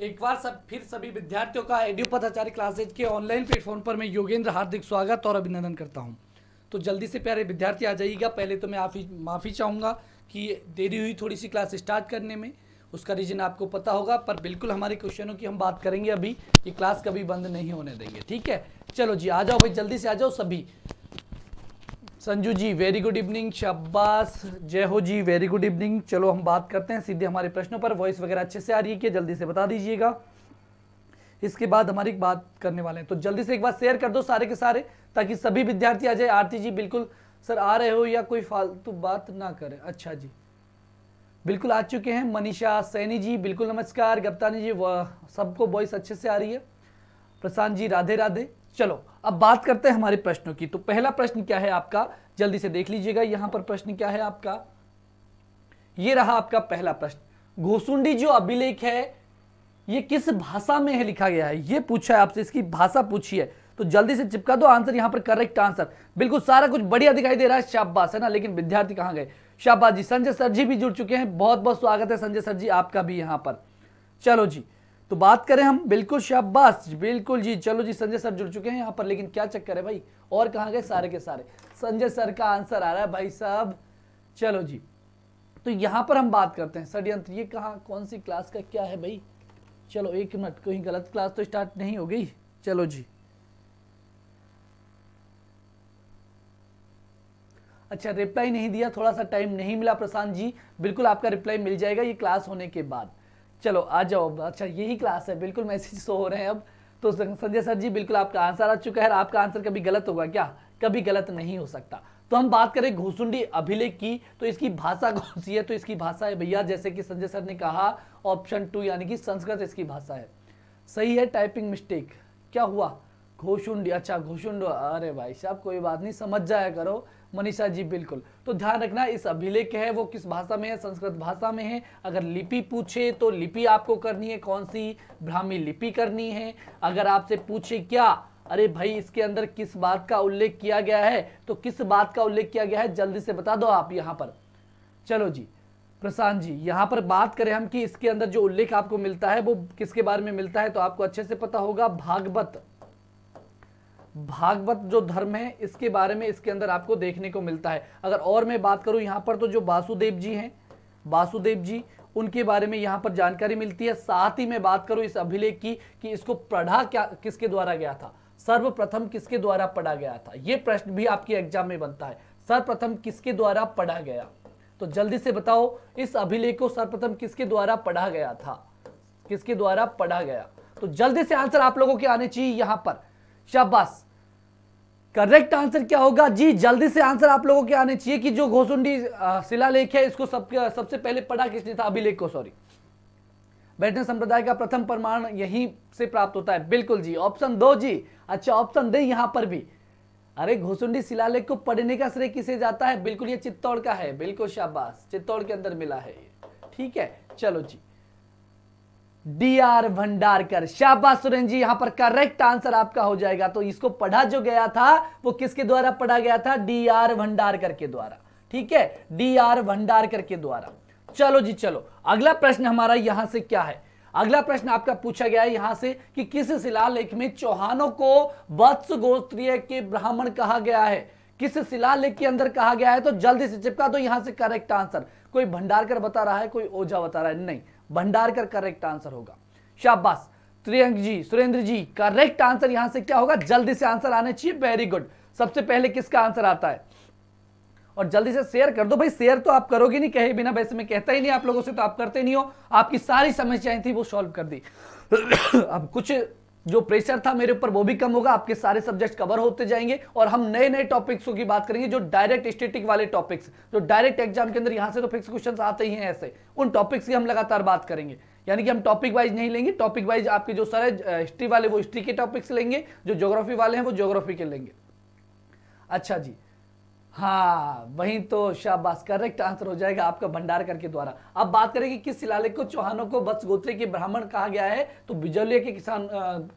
एक बार सब, फिर सभी विद्यार्थियों का एड्यू पथाचार्य क्लासेज के ऑनलाइन प्लेटफॉर्म पर मैं योगेंद्र हार्दिक स्वागत और अभिनंदन करता हूँ। तो जल्दी से प्यारे विद्यार्थी आ जाइएगा। पहले तो मैं माफ़ी माफ़ी चाहूँगा कि देरी हुई थोड़ी सी क्लास स्टार्ट करने में। उसका रीजन आपको पता होगा, पर बिल्कुल हमारे क्वेश्चनों की हम बात करेंगे अभी ये क्लास कभी बंद नहीं होने देंगे। ठीक है? चलो जी, आ जाओ भाई, जल्दी से आ जाओ सभी। Sanju ji very good evening शाबाश। जय हो जी वेरी गुड इवनिंग चलो, हम बात करते हैं सीधे हमारे प्रश्नों पर। वॉइस वगैरह अच्छे से आ रही है कि जल्दी से बता दीजिएगा। इसके बाद हमारी बात करने वाले हैं। तो जल्दी से एक बार शेयर कर दो सारे के सारे, ताकि सभी विद्यार्थी आ जाए। आरती जी, बिल्कुल सर आ रहे हो या कोई फालतू बात ना करें? अच्छा जी। बिल्कुल आ चुके हैं मनीषा सैनी जी, बिल्कुल नमस्कार। गप्तानी जी सबको वॉइस अच्छे से आ रही है। प्रशांत जी राधे राधे चलो अब बात करते हैं हमारे प्रश्नों की। तो पहला प्रश्न क्या है आपका? जल्दी से देख लीजिएगा, यहाँ पर प्रश्न क्या है आपका? ये रहा आपका पहला प्रश्न। घोसुंडी जो अभिलेख है, ये किस भाषा में है लिखा गया है? ये पूछा है आपसे, इसकी भाषा पूछी है। तो जल्दी से चिपका दो आंसर, यहाँ पर करेक्ट आंसर। बिल्कुल सारा कुछ बढ़िया दिखाई दे रहा है, शाबाश, है ना? लेकिन विद्यार्थी कहाँ गए? शाबाश जी, संजय सर जी भी जुड़ चुके हैं। बहुत बहुत स्वागत है संजय सर जी, आपका भी यहाँ पर। चलो जी तो बात करें हम। बिल्कुल शाबाश। बिल्कुल जी। चलो जी, संजय सर जुड़ चुके हैं यहाँ पर, लेकिन क्या चक्कर है भाई? और कहाँ गए? सारे के सारे। संजय सर का आंसर आ रहा है भाई साहब। चलो जी। तो यहाँ पर हम बात करते हैं। षड्यंत्र, ये कहाँ, कौन सी क्लास का क्या है भाई? चलो, एक मिनट, कोई गलत क्लास तो स्टार्ट नहीं हो गई। चलो जी। अच्छा रिप्लाई नहीं दिया, थोड़ा सा टाइम नहीं मिला प्रशांत जी। बिल्कुल आपका रिप्लाई मिल जाएगा ये क्लास होने के बाद। चलो, आ जाओ अच्छा यही क्लास है। बिल्कुल मैसेज शो हो रहे हैं अब। तो संजय सर जी, बिल्कुल आपका आंसर आ चुका है आपका आंसर कभी गलत होगा क्या? कभी गलत नहीं हो सकता। तो हम बात करें घोसुंडी अभिलेख की। तो इसकी भाषा कौन सी है? तो इसकी भाषा है भैया, जैसे कि संजय सर ने कहा ऑप्शन टू यानी कि संस्कृत इसकी भाषा है। सही है टाइपिंग मिस्टेक क्या हुआ? घोषुंडी अच्छा घोषुंड, अरे भाई साहब, कोई बात नहीं, समझ जाया करो। मनीषा जी, बिल्कुल। तो ध्यान रखना, इस अभिलेख है, वो किस भाषा में है, संस्कृत भाषा में है। अगर लिपि पूछे तो लिपि आपको करनी है, कौन सी? ब्राह्मी लिपि करनी है। अगर आपसे पूछे, क्या? अरे भाई, इसके अंदर किस बात का उल्लेख किया गया है? तो किस बात का उल्लेख किया गया है? जल्दी से बता दो आप यहाँ पर। चलो जी, प्रशांत जी, यहाँ पर बात करें हम कि इसके अंदर जो उल्लेख आपको मिलता है, वो किसके बारे में मिलता है तो आपको अच्छे से पता होगा, भागवत। भागवत जो धर्म है, इसके बारे में इसके अंदर आपको देखने को मिलता है। अगर और मैं बात करूँ, यहाँ पर तो जो वासुदेव जी हैं, वासुदेव जी, उनके बारे में यहाँ पर जानकारी मिलती है। साथ ही मैं बात करूँ इस अभिलेख की, कि इसको पढ़ा क्या, किसके द्वारा गया था? सर्वप्रथम किसके द्वारा पढ़ा गया था? यह प्रश्न भी आपके एग्ज़ाम में बनता है। सर्वप्रथम किसके द्वारा पढ़ा गया? तो जल्दी से बताओ, इस अभिलेख को सर्वप्रथम किसके द्वारा पढ़ा गया था? किसके द्वारा पढ़ा गया? तो जल्दी से आंसर आप लोगों के आने चाहिए यहाँ पर। शाबाश। करेक्ट आंसर क्या होगा? जी, जल्दी से आंसर आप लोगों के आने चाहिए कि जो घोसुंडी शिलालेख है, इसको सब सबसे पहले पढ़ा किसने था? अभिलेख को सॉरी बैठने संप्रदाय का प्रथम प्रमाण यहीं से प्राप्त होता है। बिल्कुल जी। ऑप्शन दो जी। अच्छा ऑप्शन दे यहाँ पर भी। अरे, घोसुंडी शिलालेख को पढ़ने का श्रेय किसे जाता है? बिल्कुल, ये चित्तौड़ का है। बिल्कुल शाबाश। चित्तौड़ के अंदर मिला है ठीक है, चलो जी। D R Bhandarkar. शाबाश सुरेंद्र जी, यहाँ पर करेक्ट आंसर आपका हो जाएगा। तो इसको पढ़ा जो गया था, वो किसके द्वारा पढ़ा गया था? डी आर भंडारकर के द्वारा। ठीक है? डी आर भंडारकर के द्वारा। चलो जी, चलो। अगला प्रश्न हमारा यहाँ से क्या है? अगला प्रश्न आपका पूछा गया है यहाँ से कि किस शिलालेख में चौहानों को वत्स गोत्रीय के ब्राह्मण कहा गया है? किस शिलालेख के अंदर कहा गया है? तो जल्दी से चिपका दो, यहाँ से करेक्ट आंसर कोई भंडारकर बता रहा है, कोई ओझा बता रहा है? नहीं। भंडारकर करेक्ट आंसर होगा। शाबाश। त्रियंक जी, सुरेंद्र जी करेक्ट आंसर यहाँ से क्या होगा? जल्दी से आंसर आने चाहिए। वेरी गुड सबसे पहले किसका आंसर आता है? और जल्दी से शेयर कर दो। भाई शेयर तो आप करोगे नहीं, कहे बिना। वैसे मैं कहता ही नहीं, आप लोगों से तो आप करते नहीं हो। आपकी सारी समस्याएँ थी, वो सॉल्व कर दी। अब कुछ जो प्रेशर था मेरे ऊपर वो भी कम होगा, आपके सारे सब्जेक्ट कवर होते जाएँगे और हम नए नए टॉपिक्स की बात करेंगे जो डायरेक्ट स्टेटिक वाले टॉपिक्स जो डायरेक्ट एग्ज़ाम के अंदर यहाँ से तो फिक्स क्वेश्चन आते ही हैं ऐसे। उन टॉपिक्स की हम लगातार बात करेंगे। यानी कि हम टॉपिक वाइज नहीं लेंगे टॉपिक वाइज आपके जो सारे हिस्ट्री वाले वो हिस्ट्री के टॉपिक्स लेंगे, जो ज्योग्राफी वाले हैं वो ज्योग्राफी के लेंगे। अच्छा जी हाँ वही तो शाबाश करेक्ट आंसर हो जाएगा आपका भंडारकर के द्वारा। अब बात करें कि किस शिलालेख को, चौहानों को बत्स गोत्रे के ब्राह्मण कहा गया है तो बिजोलिया के किसान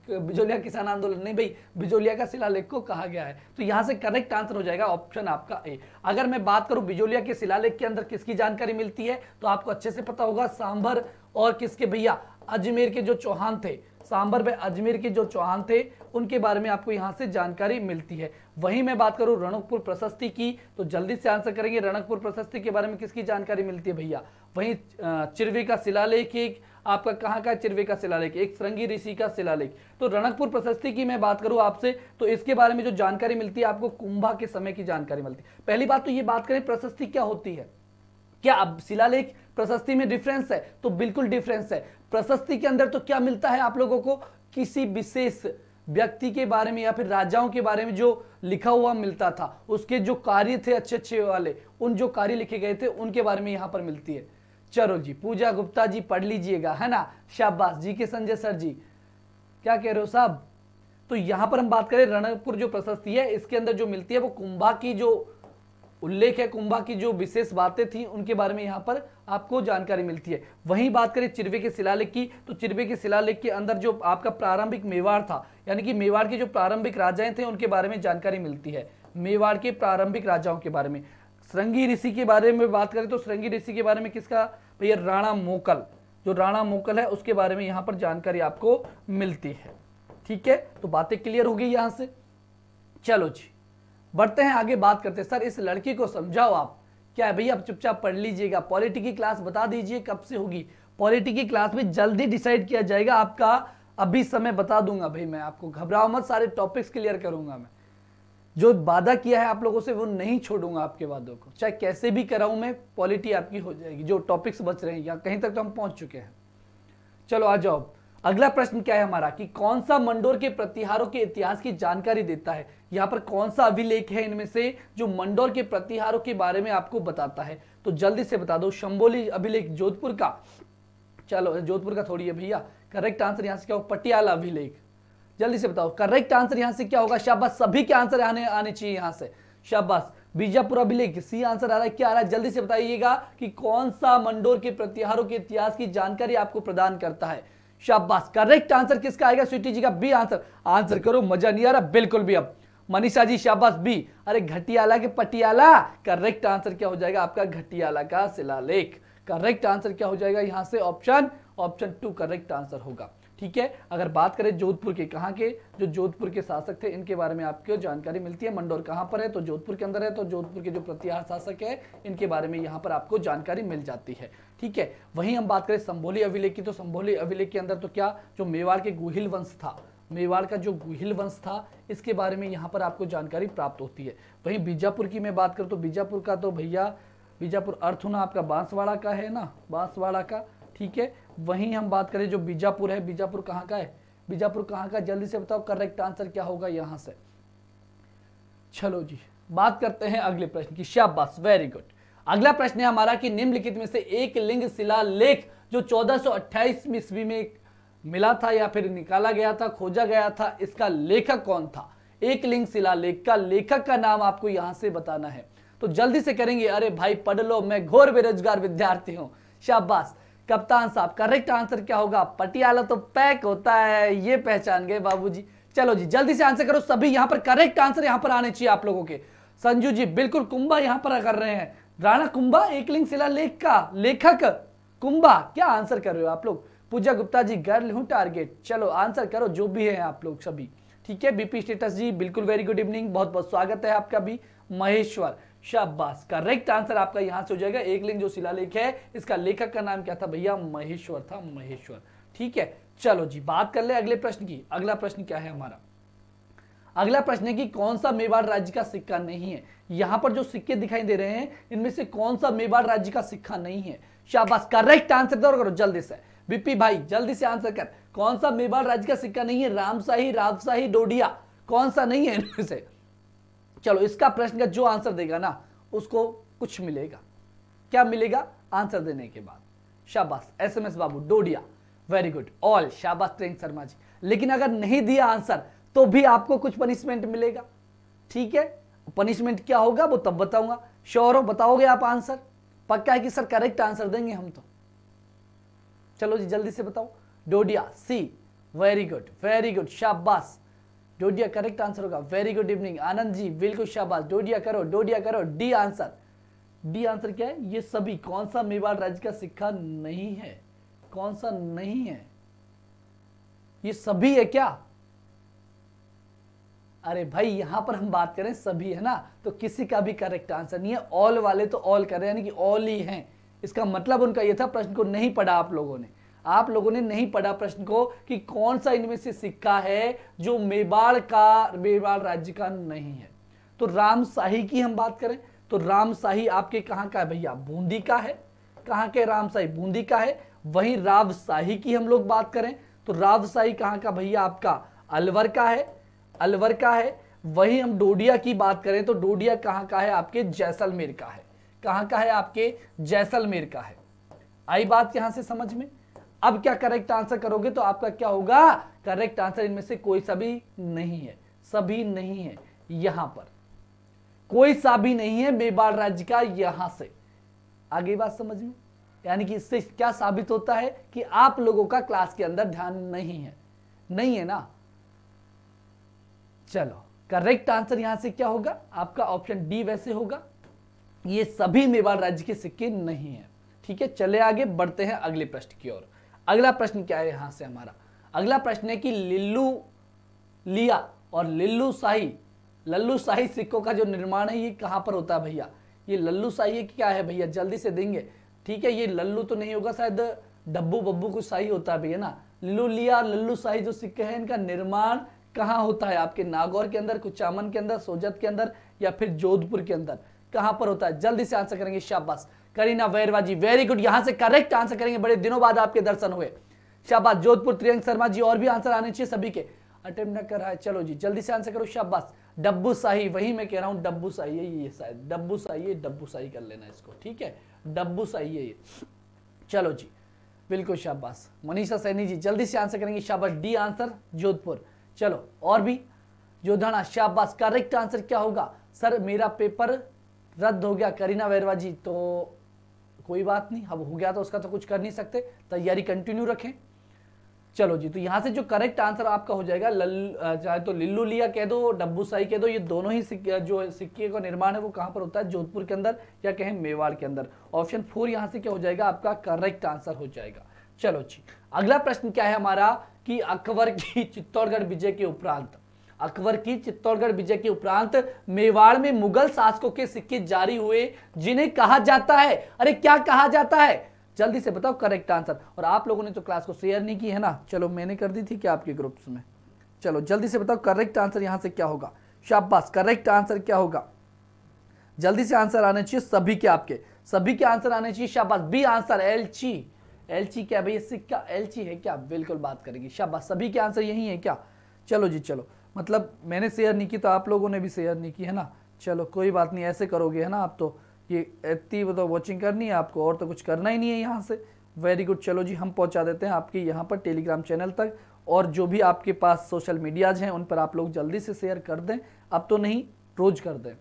बिजोलिया किसान आंदोलन, नहीं भाई, बिजोलिया का शिलालेख को कहा गया है। तो यहाँ से करेक्ट आंसर हो जाएगा ऑप्शन आपका ए अगर मैं बात करूँ बिजोलिया के शिलालेख के अंदर किसकी जानकारी मिलती है तो आपको अच्छे से पता होगा, सांभर और किसके भैया, अजमेर के जो चौहान थे सांबर में अजमेर के जो चौहान थे, उनके बारे में आपको यहाँ से जानकारी मिलती है। वहीं मैं बात करूँ रणकपुर प्रशस्ति की तो जल्दी से आंसर करेंगे। रणकपुर प्रशस्ति के बारे में किसकी जानकारी मिलती है भैया? वहीं चिरवे का शिलालेख एक, आपका कहाँ का चिरवे का शिलालेख एक, श्रृंगी ऋषि का शिलालेख। तो रणकपुर प्रशस्ति की मैं बात करूँ आपसे तो इसके बारे में जो जानकारी मिलती है, आपको कुंभा के समय की जानकारी मिलती है। पहली बात तो ये बात करें, प्रशस्ति क्या होती है? क्या अब शिलालेख प्रशस्ति में डिफरेंस है तो बिल्कुल डिफरेंस है। प्रशस्ति के अंदर तो क्या मिलता है आप लोगों को? किसी विशेष व्यक्ति के बारे में या फिर राजाओं के बारे में जो लिखा हुआ मिलता था, उसके जो कार्य थे अच्छे अच्छे वाले, उन जो कार्य लिखे गए थे, उनके बारे में यहाँ पर मिलती है। चलो जी, पूजा गुप्ता जी पढ़ लीजिएगा, है ना? शाबाश जी के संजय सर जी। क्या कह रहे हो साहब? तो यहाँ पर हम बात करें रणकपुर जो प्रशस्ति है, इसके अंदर जो मिलती है वो कुंभा की जो उल्लेख है कुंभा की जो विशेष बातें थी, उनके बारे में यहाँ पर आपको जानकारी मिलती है। वहीं बात करें चिरवे के शिलालेख की तो चिरवे के शिलालेख के अंदर जो आपका प्रारंभिक मेवाड़ था, यानी कि मेवाड़ के जो प्रारंभिक राजाएँ थे, उनके बारे में जानकारी मिलती है। मेवाड़ के प्रारंभिक राजाओं के बारे में। श्रृंगी ऋषि के बारे में बात करें तो श्रृंगी ऋषि के बारे में किसका? भैया, राणा मोकल। जो राणा मोकल है, उसके बारे में यहाँ पर जानकारी आपको मिलती है। ठीक है? तो बातें क्लियर हो गई यहाँ से? चलो जी। बढ़ते हैं, आगे बात करते हैं। सर, इस लड़की को समझाओ आप। क्या भैया, आप चुपचाप पढ़ लीजिएगा। पॉलिटी की क्लास बता दीजिए कब से होगी। पॉलिटी की क्लास में जल्दी डिसाइड किया जाएगा। आपका अभी समय बता दूँगा भाई मैं आपको। घबराओ मत, सारे टॉपिक्स क्लियर करूँगा मैं। जो वादा किया है आप लोगों से, वो नहीं छोड़ूँगा आपके वादों को। चाहे कैसे भी कराऊं मैं, पॉलिटी आपकी हो जाएगी। जो टॉपिक्स बच रहे हैं, या कहीं तक तो हम पहुँच चुके हैं। चलो आ जाओ। अगला प्रश्न क्या है हमारा? कि कौन सा मंडोर के प्रतिहारों के इतिहास की जानकारी देता है? यहाँ पर कौन सा अभिलेख है इनमें से जो मंडोर के प्रतिहारों के बारे में आपको बताता है? तो जल्दी से बता दो शंबोली अभिलेख जोधपुर का। चलो, जोधपुर का थोड़ी है भैया। करेक्ट आंसर यहाँ से क्या हो पटियाला अभिलेख। जल्दी से बताओ करेक्ट आंसर यहाँ से क्या होगा? शाबाश, सभी के आंसर आने आने चाहिए यहाँ से। शाबाश, बीजापुर अभिलेख सी आंसर आ रहा है, क्या आ रहा है? जल्दी से बताइएगा कि कौन सा मंडोर के प्रतिहारों के इतिहास की जानकारी आपको प्रदान करता है? शाबाश। करेक्ट आंसर किसका आएगा? स्वीटी जी का बी आंसर आंसर करो, मज़ा नहीं आ रहा, बिल्कुल भी अब। मनीषा जी, शाबाश बी अरे, घटियाला के पटियाला। करेक्ट आंसर क्या हो जाएगा? आपका घटियाला का शिलालेख। करेक्ट आंसर क्या हो जाएगा? यहाँ से option option two correct answer होगा। ठीक है? अगर बात करें जोधपुर के, कहाँ के? जो जोधपुर के शासक थे, इनके बारे में आपको जानकारी मिलती है। मंडोर कहाँ पर है? तो जोधपुर के अंदर है। तो जोधपुर के जो प्रतिहार शासक है, इनके बारे में यहाँ पर आपको जानकारी मिल जाती है। ठीक है, वहीं हम बात करें संभोली अभिलेख की तो संभोली अभिलेख के अंदर तो क्या, जो मेवाड़ के गुहिल वंश था, मेवाड़ का जो गुहिल वंश था, इसके बारे में यहाँ पर आपको जानकारी प्राप्त होती है। वहीं बीजापुर की मैं बात करूँ तो बीजापुर का तो भैया, बीजापुर अर्थ होना आपका बांसवाड़ा का है ना, बांसवाड़ा का, ठीक है? वहीं हम बात करें जो बीजापुर है, बीजापुर कहाँ का है? बीजापुर कहाँ का जल्दी से बताओ करेक्ट आंसर क्या होगा यहाँ से? चलो जी, बात करते हैं अगले प्रश्न की, शाबाश वेरी गुड अगला प्रश्न है हमारा कि निम्नलिखित में से एक लिंग शिला लेख जो 1428 ईस्वी में मिला था या फिर निकाला गया था, खोजा गया था, इसका लेखक कौन था? एक लिंग शिलालेख का लेखक का नाम आपको यहाँ से बताना है। तो जल्दी से करेंगे, अरे भाई, पढ़ लो, मैं घोर बेरोजगार विद्यार्थी हूँ। शाबाश। कप्तान साहब करेक्ट आंसर क्या होगा? पटियाला तो पैक होता है, ये पहचान गए बाबूजी। चलो जी, जल्दी से आंसर करो, सभी यहाँ पर करेक्ट आंसर यहाँ पर आने चाहिए आप लोगों के। संजू जी, बिल्कुल कुंभा यहाँ पर कर रहे हैं राणा कुंभा एकलिंग शिला लेख का लेखक। कुंभा, क्या आंसर कर रहे हो आप लोग? पूजा गुप्ता जी गर्ल हूँ टारगेट। चलो, आंसर करो, जो भी है आप लोग सभी। ठीक है, बीपी स्टेटस जी, बिल्कुल वेरी गुड इवनिंग बहुत बहुत स्वागत है आपका भी। महेश्वर, शाबाश। करेक्ट आंसर आपका यहाँ से हो जाएगा, एक लिंग जो शिलालेख है, इसका लेखक का नाम क्या था भैया? महेश्वर था, महेश्वर। ठीक है, चलो जी, बात कर ले अगले प्रश्न की। अगला प्रश्न क्या है हमारा? अगला प्रश्न है कि कौन सा मेवाड़ राज्य का सिक्का नहीं है? यहाँ पर जो सिक्के दिखाई दे रहे हैं, इनमें से कौन सा मेवाड़ राज्य का सिक्का नहीं है? शाबाश करेक्ट आंसर करो जल्दी से। बीपी भाई, जल्दी से आंसर कर। कौन सा मेवाड़ राज्य का सिक्का नहीं है? रामशाही राजशाही डोडिया। कौन सा नहीं है इनमें से? चलो, इसका प्रश्न का जो आंसर देगा ना, उसको कुछ मिलेगा। क्या मिलेगा? आंसर देने के बाद। शाबाश SMS Babu, Dodiya. Very good all शाबाश ट्रेन शर्मा जी। लेकिन अगर नहीं दिया आंसर तो भी आपको कुछ पनिशमेंट मिलेगा। ठीक है? पनिशमेंट क्या होगा, वो तब बताऊँगा। श्योर हो, बताओगे आप आंसर पक्का है कि सर करेक्ट आंसर देंगे हम तो। चलो जी, जल्दी से बताओ। Dodiya C very good very good शाबाश। डोडिया करेक्ट आंसर होगा। Very good evening Anand ji, बिल्कुल शाबाश। डोडिया करो डोडिया करो डी आंसर डी आंसर क्या है? ये सभी, कौन सा मेवाड़ राज्य का सिक्का नहीं है? कौन सा नहीं है? ये सभी है क्या? अरे भाई, यहाँ पर हम बात करें सभी, है ना? तो किसी का भी करेक्ट आंसर नहीं है। ऑल वाले तो ऑल कर रहे हैं, यानी कि ऑल ही हैं। इसका मतलब उनका यह था, प्रश्न को नहीं पढ़ा आप लोगों ने। आप लोगों ने नहीं पढ़ा प्रश्न को कि कौन सा इनमें से सिक्का है जो मेवाड़ का, मेवाड़ राज्य का नहीं है। तो राम शाही की हम बात करें तो राम शाही आपके कहाँ का है भैया? बूंदी का है। कहाँ के राम शाही बूंदी का है। वहीं रावशाही की हम लोग बात करें तो राव शाही कहाँ का भैया आपका? अलवर का है। अलवर का है, वही हम डोडिया की बात करें तो डोडिया कहाँ का है? आपके जैसलमेर का है। कहाँ का है? आपके जैसलमेर का है। आई बात यहाँ से समझ में? अब क्या करेक्ट आंसर करोगे तो आपका क्या होगा? करेक्ट आंसर इनमें से कोई सा भी नहीं है। सभी नहीं है यहाँ पर। कोई सा भी नहीं है मेवाड़ राज्य का यहाँ से। आगे बात समझ में? यानी कि इससे क्या साबित होता है कि आप लोगों का क्लास के अंदर ध्यान नहीं है। नहीं है ना? चलो करेक्ट आंसर यहाँ से क्या होगा? आपका ऑप्शन डी वैसे होगा। ये सभी मेवाड़ राज्य के सिक्के नहीं है। ठीक है, चले आगे, बढ़ते हैं अगले प्रश्न की ओर। अगला प्रश्न क्या है यहाँ से हमारा? अगला प्रश्न है कि लिल्लू लिया और लिल्लू शाही, लल्लू शाही सिक्कों का जो निर्माण है, ये कहाँ पर होता है भैया? ये लल्लू शाही क्या है भैया? जल्दी से देंगे। ठीक है, ये लल्लू तो नहीं होगा, शायद डब्बू बब्बू कुछ शाही होता है भैया ना? लिल्लू लिया लल्लू शाही जो सिक्के हैं, इनका निर्माण कहाँ होता है? आपके नागौर के अंदर, कुचामन के अंदर, सोजत के अंदर या फिर जोधपुर के अंदर? कहाँ पर होता है? जल्दी से आंसर करेंगे शाबाश। करीना वैरवा जी वेरी गुड यहाँ से करेक्ट आंसर करेंगे। बड़े दिनों बाद आपके दर्शन हुए। शाबाश। जोधपुर त्रियंक शर्मा जी, और भी आंसर आने चाहिए सभी के। अटेम्प्ट न कर रहा है। चलो जी, जल्दी से आंसर करो। शाबाश। डब्बू शाही, वही मैं कह रहा हूँ, डब्बू शाही है ये शायद। डब्बू शाही है, डब्बू शाही कर लेना इसको, ठीक है? डब्बू शाही है ये। चलो जी, बिल्कुल शाबाश। मनीषा सैनी जी, जल्दी से आंसर करेंगे। शाबाश। D answer, Jodhpur. चलो, और भी? जोधाना शाबाश। करेक्ट आंसर क्या होगा? सर मेरा पेपर रद्द हो गया। करीना वैरवा जी तो कोई बात नहीं। अब हो गया तो उसका तो कुछ कर नहीं सकते। तैयारी कंटिन्यू रखें। चलो जी तो यहाँ से जो करेक्ट आंसर आपका हो जाएगा चाहे तो लिल्लू लिया कह दो, डब्बू साई कह दो, ये दोनों ही जो सिक्के का निर्माण है वो कहाँ पर होता है? जोधपुर के अंदर या कहें मेवाड़ के अंदर? ऑप्शन फोर यहाँ से क्या हो जाएगा? आपका करेक्ट आंसर हो जाएगा। चलो जी, अगला प्रश्न क्या है हमारा? कि अकबर की चित्तौड़गढ़ विजय के उपरांत। अकबर की चित्तौड़गढ़ विजय के उपरांत मेवाड़ में मुगल शासकों के सिक्के जारी हुए, जिन्हें कहा जाता है। अरे, क्या कहा जाता है? जल्दी से बताओ करेक्ट आंसर और आप लोगों ने तो क्लास को शेयर नहीं की, है ना? चलो, मैंने कर दी थी क्या आपके ग्रुप्स में? चलो, जल्दी से बताओ करेक्ट आंसर यहाँ से क्या होगा? शाबाश करेक्ट आंसर क्या होगा? जल्दी से आंसर आने चाहिए सभी के आपके। सभी के आंसर आने चाहिए, शाबाश। बी आंसर एल ची एलची क्या भाई सिक्का, एलची है क्या? बिल्कुल बात करेंगे। शाबाश, सभी के आंसर यही है क्या? चलो जी, चलो। मतलब मैंने शेयर नहीं की तो आप लोगों ने भी शेयर नहीं की, है ना? चलो, कोई बात नहीं, ऐसे करोगे, है ना आप तो? ये इतनी तो वॉचिंग करनी है आपको, और तो कुछ करना ही नहीं है यहाँ से। वेरी गुड चलो जी, हम पहुँचा देते हैं आपके यहाँ पर टेलीग्राम चैनल तक। और जो भी आपके पास सोशल मीडियाज हैं, उन पर आप लोग जल्दी से शेयर कर दें। अब तो नहीं, रोज कर दें।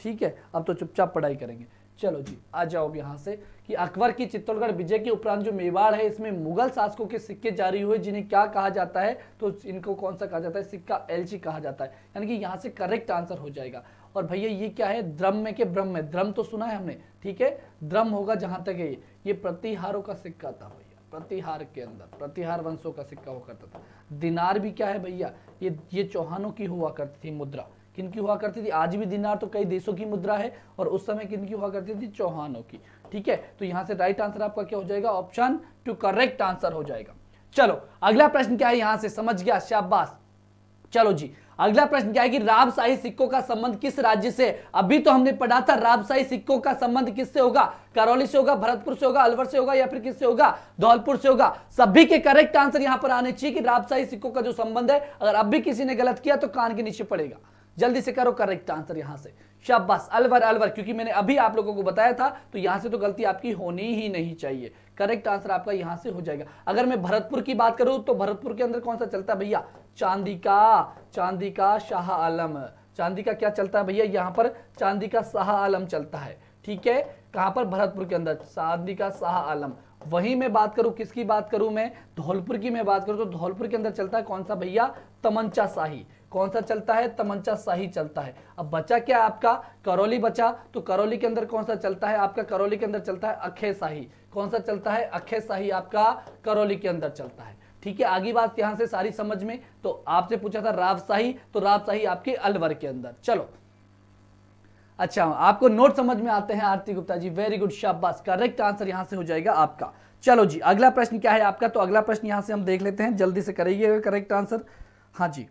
ठीक है? अब तो चुपचाप पढ़ाई करेंगे। चलो जी, आ जाओ यहाँ से कि अकबर की चित्तौड़गढ़ विजय के उपरांत जो मेवाड़ है, इसमें मुगल शासकों के सिक्के जारी हुए, जिन्हें क्या कहा जाता है तो इनको कौन सा कहा जाता है? सिक्का एलची कहा जाता है। यानी कि यहाँ से करेक्ट आंसर हो जाएगा। और भैया, ये क्या है? द्रम में के ब्रह्म में द्रम तो सुना है हमने, ठीक है? द्रम होगा जहाँ तक है ये प्रतिहारों का सिक्का था भैया, प्रतिहार के अंदर, प्रतिहार वंशों का सिक्का हुआ करता था। दिनार भी क्या है भैया? ये ये चौहानों की हुआ करती थी मुद्रा। किनकी हुआ करती थी? आज भी दिनार तो कई देशों की मुद्रा है और उस समय किनकी हुआ करती थी? चौहानों की। ठीक है? तो यहाँ से राइट आंसर आपका क्या हो जाएगा? ऑप्शन टू करेक्ट आंसर हो जाएगा। चलो, अगला प्रश्न क्या है? यहाँ से समझ गया, शाबाश। चलो जी, अगला प्रश्न क्या है कि राबशाही सिक्कों का संबंध किस राज्य से? अभी तो हमने पढ़ा था राबशाही सिक्कों का संबंध किससे होगा? करौली से होगा, भरतपुर से होगा, अलवर से होगा या फिर किससे होगा? धौलपुर से होगा। सभी के करेक्ट आंसर यहाँ पर आने चाहिए कि राबशाही सिक्कों का जो संबंध है, अगर अभी किसी ने गलत किया तो कान के नीचे पड़ेगा। जल्दी से करो, करेक्ट आंसर यहाँ से। शाबाश, अलवर अलवर, क्योंकि मैंने अभी आप लोगों को बताया था तो यहाँ से तो गलती आपकी होनी ही नहीं चाहिए। करेक्ट आंसर आपका यहाँ से हो जाएगा। अगर मैं भरतपुर की बात करूँ तो भरतपुर के अंदर कौन सा चलता है भैया? चांदी का चांदी का शाह आलम। चांदी का क्या चलता है भैया? यहाँ पर चांदी का शाह आलम चलता है। ठीक है? कहाँ पर? भरतपुर के अंदर। चांदी का शाह आलम। वहीं मैं बात करूँ, किसकी बात करूँ मैं? धौलपुर की मैं बात करूँ तो धौलपुर के अंदर चलता है कौन सा भैया? तमंचा शाही। कौन सा चलता है? तमंचा शाही चलता है। अब बचा क्या आपका? करौली बचा तो करौली के अंदर कौन सा चलता है आपका? करौली के अंदर चलता है अखे शाही। कौन सा चलता है? अखे शाही आपका करौली के अंदर चलता है। ठीक है, आगे बात यहाँ से सारी समझ में। तो आपसे पूछा था रावशाही तो रावशाही आपके अलवर के अंदर। चलो। अच्छा आपको नोट समझ में आते हैं, आरती गुप्ता जी। वेरी गुड शाबाश। करेक्ट आंसर यहाँ से हो जाएगा आपका। चलो जी, अगला प्रश्न क्या है आपका? तो अगला प्रश्न यहाँ से हम देख लेते हैं। जल्दी से करेंगे करेक्ट आंसर हाँ जी।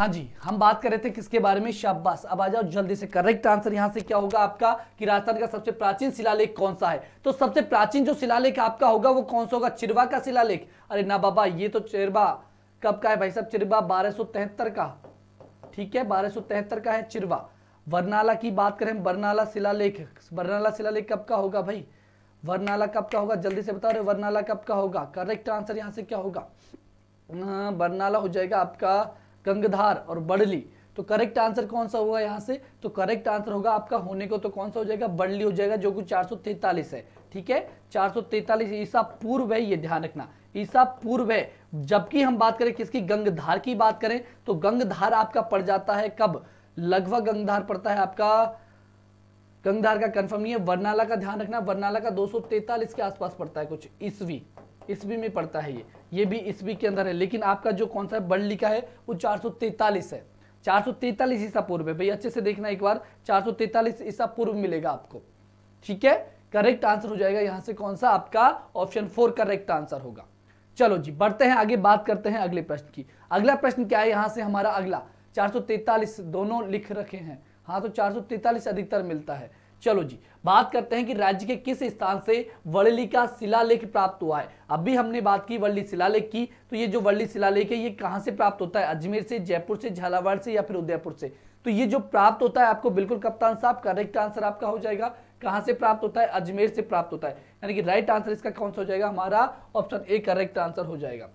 हाँ जी हम बात कर रहे थे किसके बारे में? शाबाश। अब आ जाओ जल्दी से करेक्ट आंसर यहाँ से क्या होगा आपका? कि राजस्थान का सबसे प्राचीन शिलालेख कौन सा है? तो सबसे प्राचीन जो शिलालेख आपका होगा वो कौन सा होगा? चिरवा का शिलालेख। अरे ना बाबा ये तो चिरवा। कब का है भाई साहब? चिरवा बारह का। ठीक है बारह का है चिरवा। वर्नाला की बात करें बरनाला शिलालेख। बरनाला शिलालेख कब का होगा भाई? वर्नाला कब का होगा? जल्दी से बता रहे वर्नाला कब का होगा? करेक्ट आंसर यहाँ से क्या होगा? हाँ, बरनाला हो जाएगा आपका गंगधार और बड़ली। तो करेक्ट आंसर कौन सा होगा यहाँ से? तो करेक्ट आंसर होगा आपका होने को तो कौन सा हो जाएगा? बड़ली हो जाएगा, जो कि चार है, ठीक है? चार ईसा पूर्व है, ये ध्यान रखना। ईसा पूर्व है, जबकि हम बात करें किसकी? गंगधार की बात करें तो गंगधार आपका पड़ जाता है कब? लगभग गंगधार पड़ता है आपका, गंगधार का कंफर्म नहीं है वर्नाला का ध्यान रखना वर्नाला का 243 के आसपास पड़ता है कुछ, ईस्वी। ईस्वी में पड़ता है ये। ये भी ईसवी के अंदर है। लेकिन आपका जो कौन सा बड़ लिखा है, वो चार है। चार सौ तैतालीस ईसा पूर्व है। भाई, अच्छे से देखना एक बार, चार सौ तैतालीस ईसा पूर्व मिलेगा आपको। ठीक है? करेक्ट आंसर हो जाएगा। यहाँ से कौन सा आपका ऑप्शन फोर करेक्ट आंसर होगा। चलो जी, बढ़ते हैं, आगे बात करते हैं अगले प्रश्न की। अगला प्रश्न क्या है? यहाँ से हमारा अगला। 443 दोनों लिख रखे हैं। हाँ तो 443 अधिकतर मिलता है। चलो जी, बात करते हैं कि राज्य के किस स्थान से वर्ली का शिलालेख प्राप्त हुआ है। अभी हमने बात की वर्ली शिलालेख की तो ये जो वर्ली शिलालेख है, ये कहाँ से प्राप्त होता है? अजमेर से, जयपुर से, झालावाड़ से या फिर उदयपुर से? तो ये जो प्राप्त होता है, आपको बिल्कुल कप्तान साहब करेक्ट आंसर आपका हो जाएगा। कहाँ से प्राप्त होता है? अजमेर से प्राप्त होता है। यानी कि राइट आंसर इसका कौन सा हो जाएगा? हमारा ऑप्शन ए करेक्ट आंसर हो जाएगा।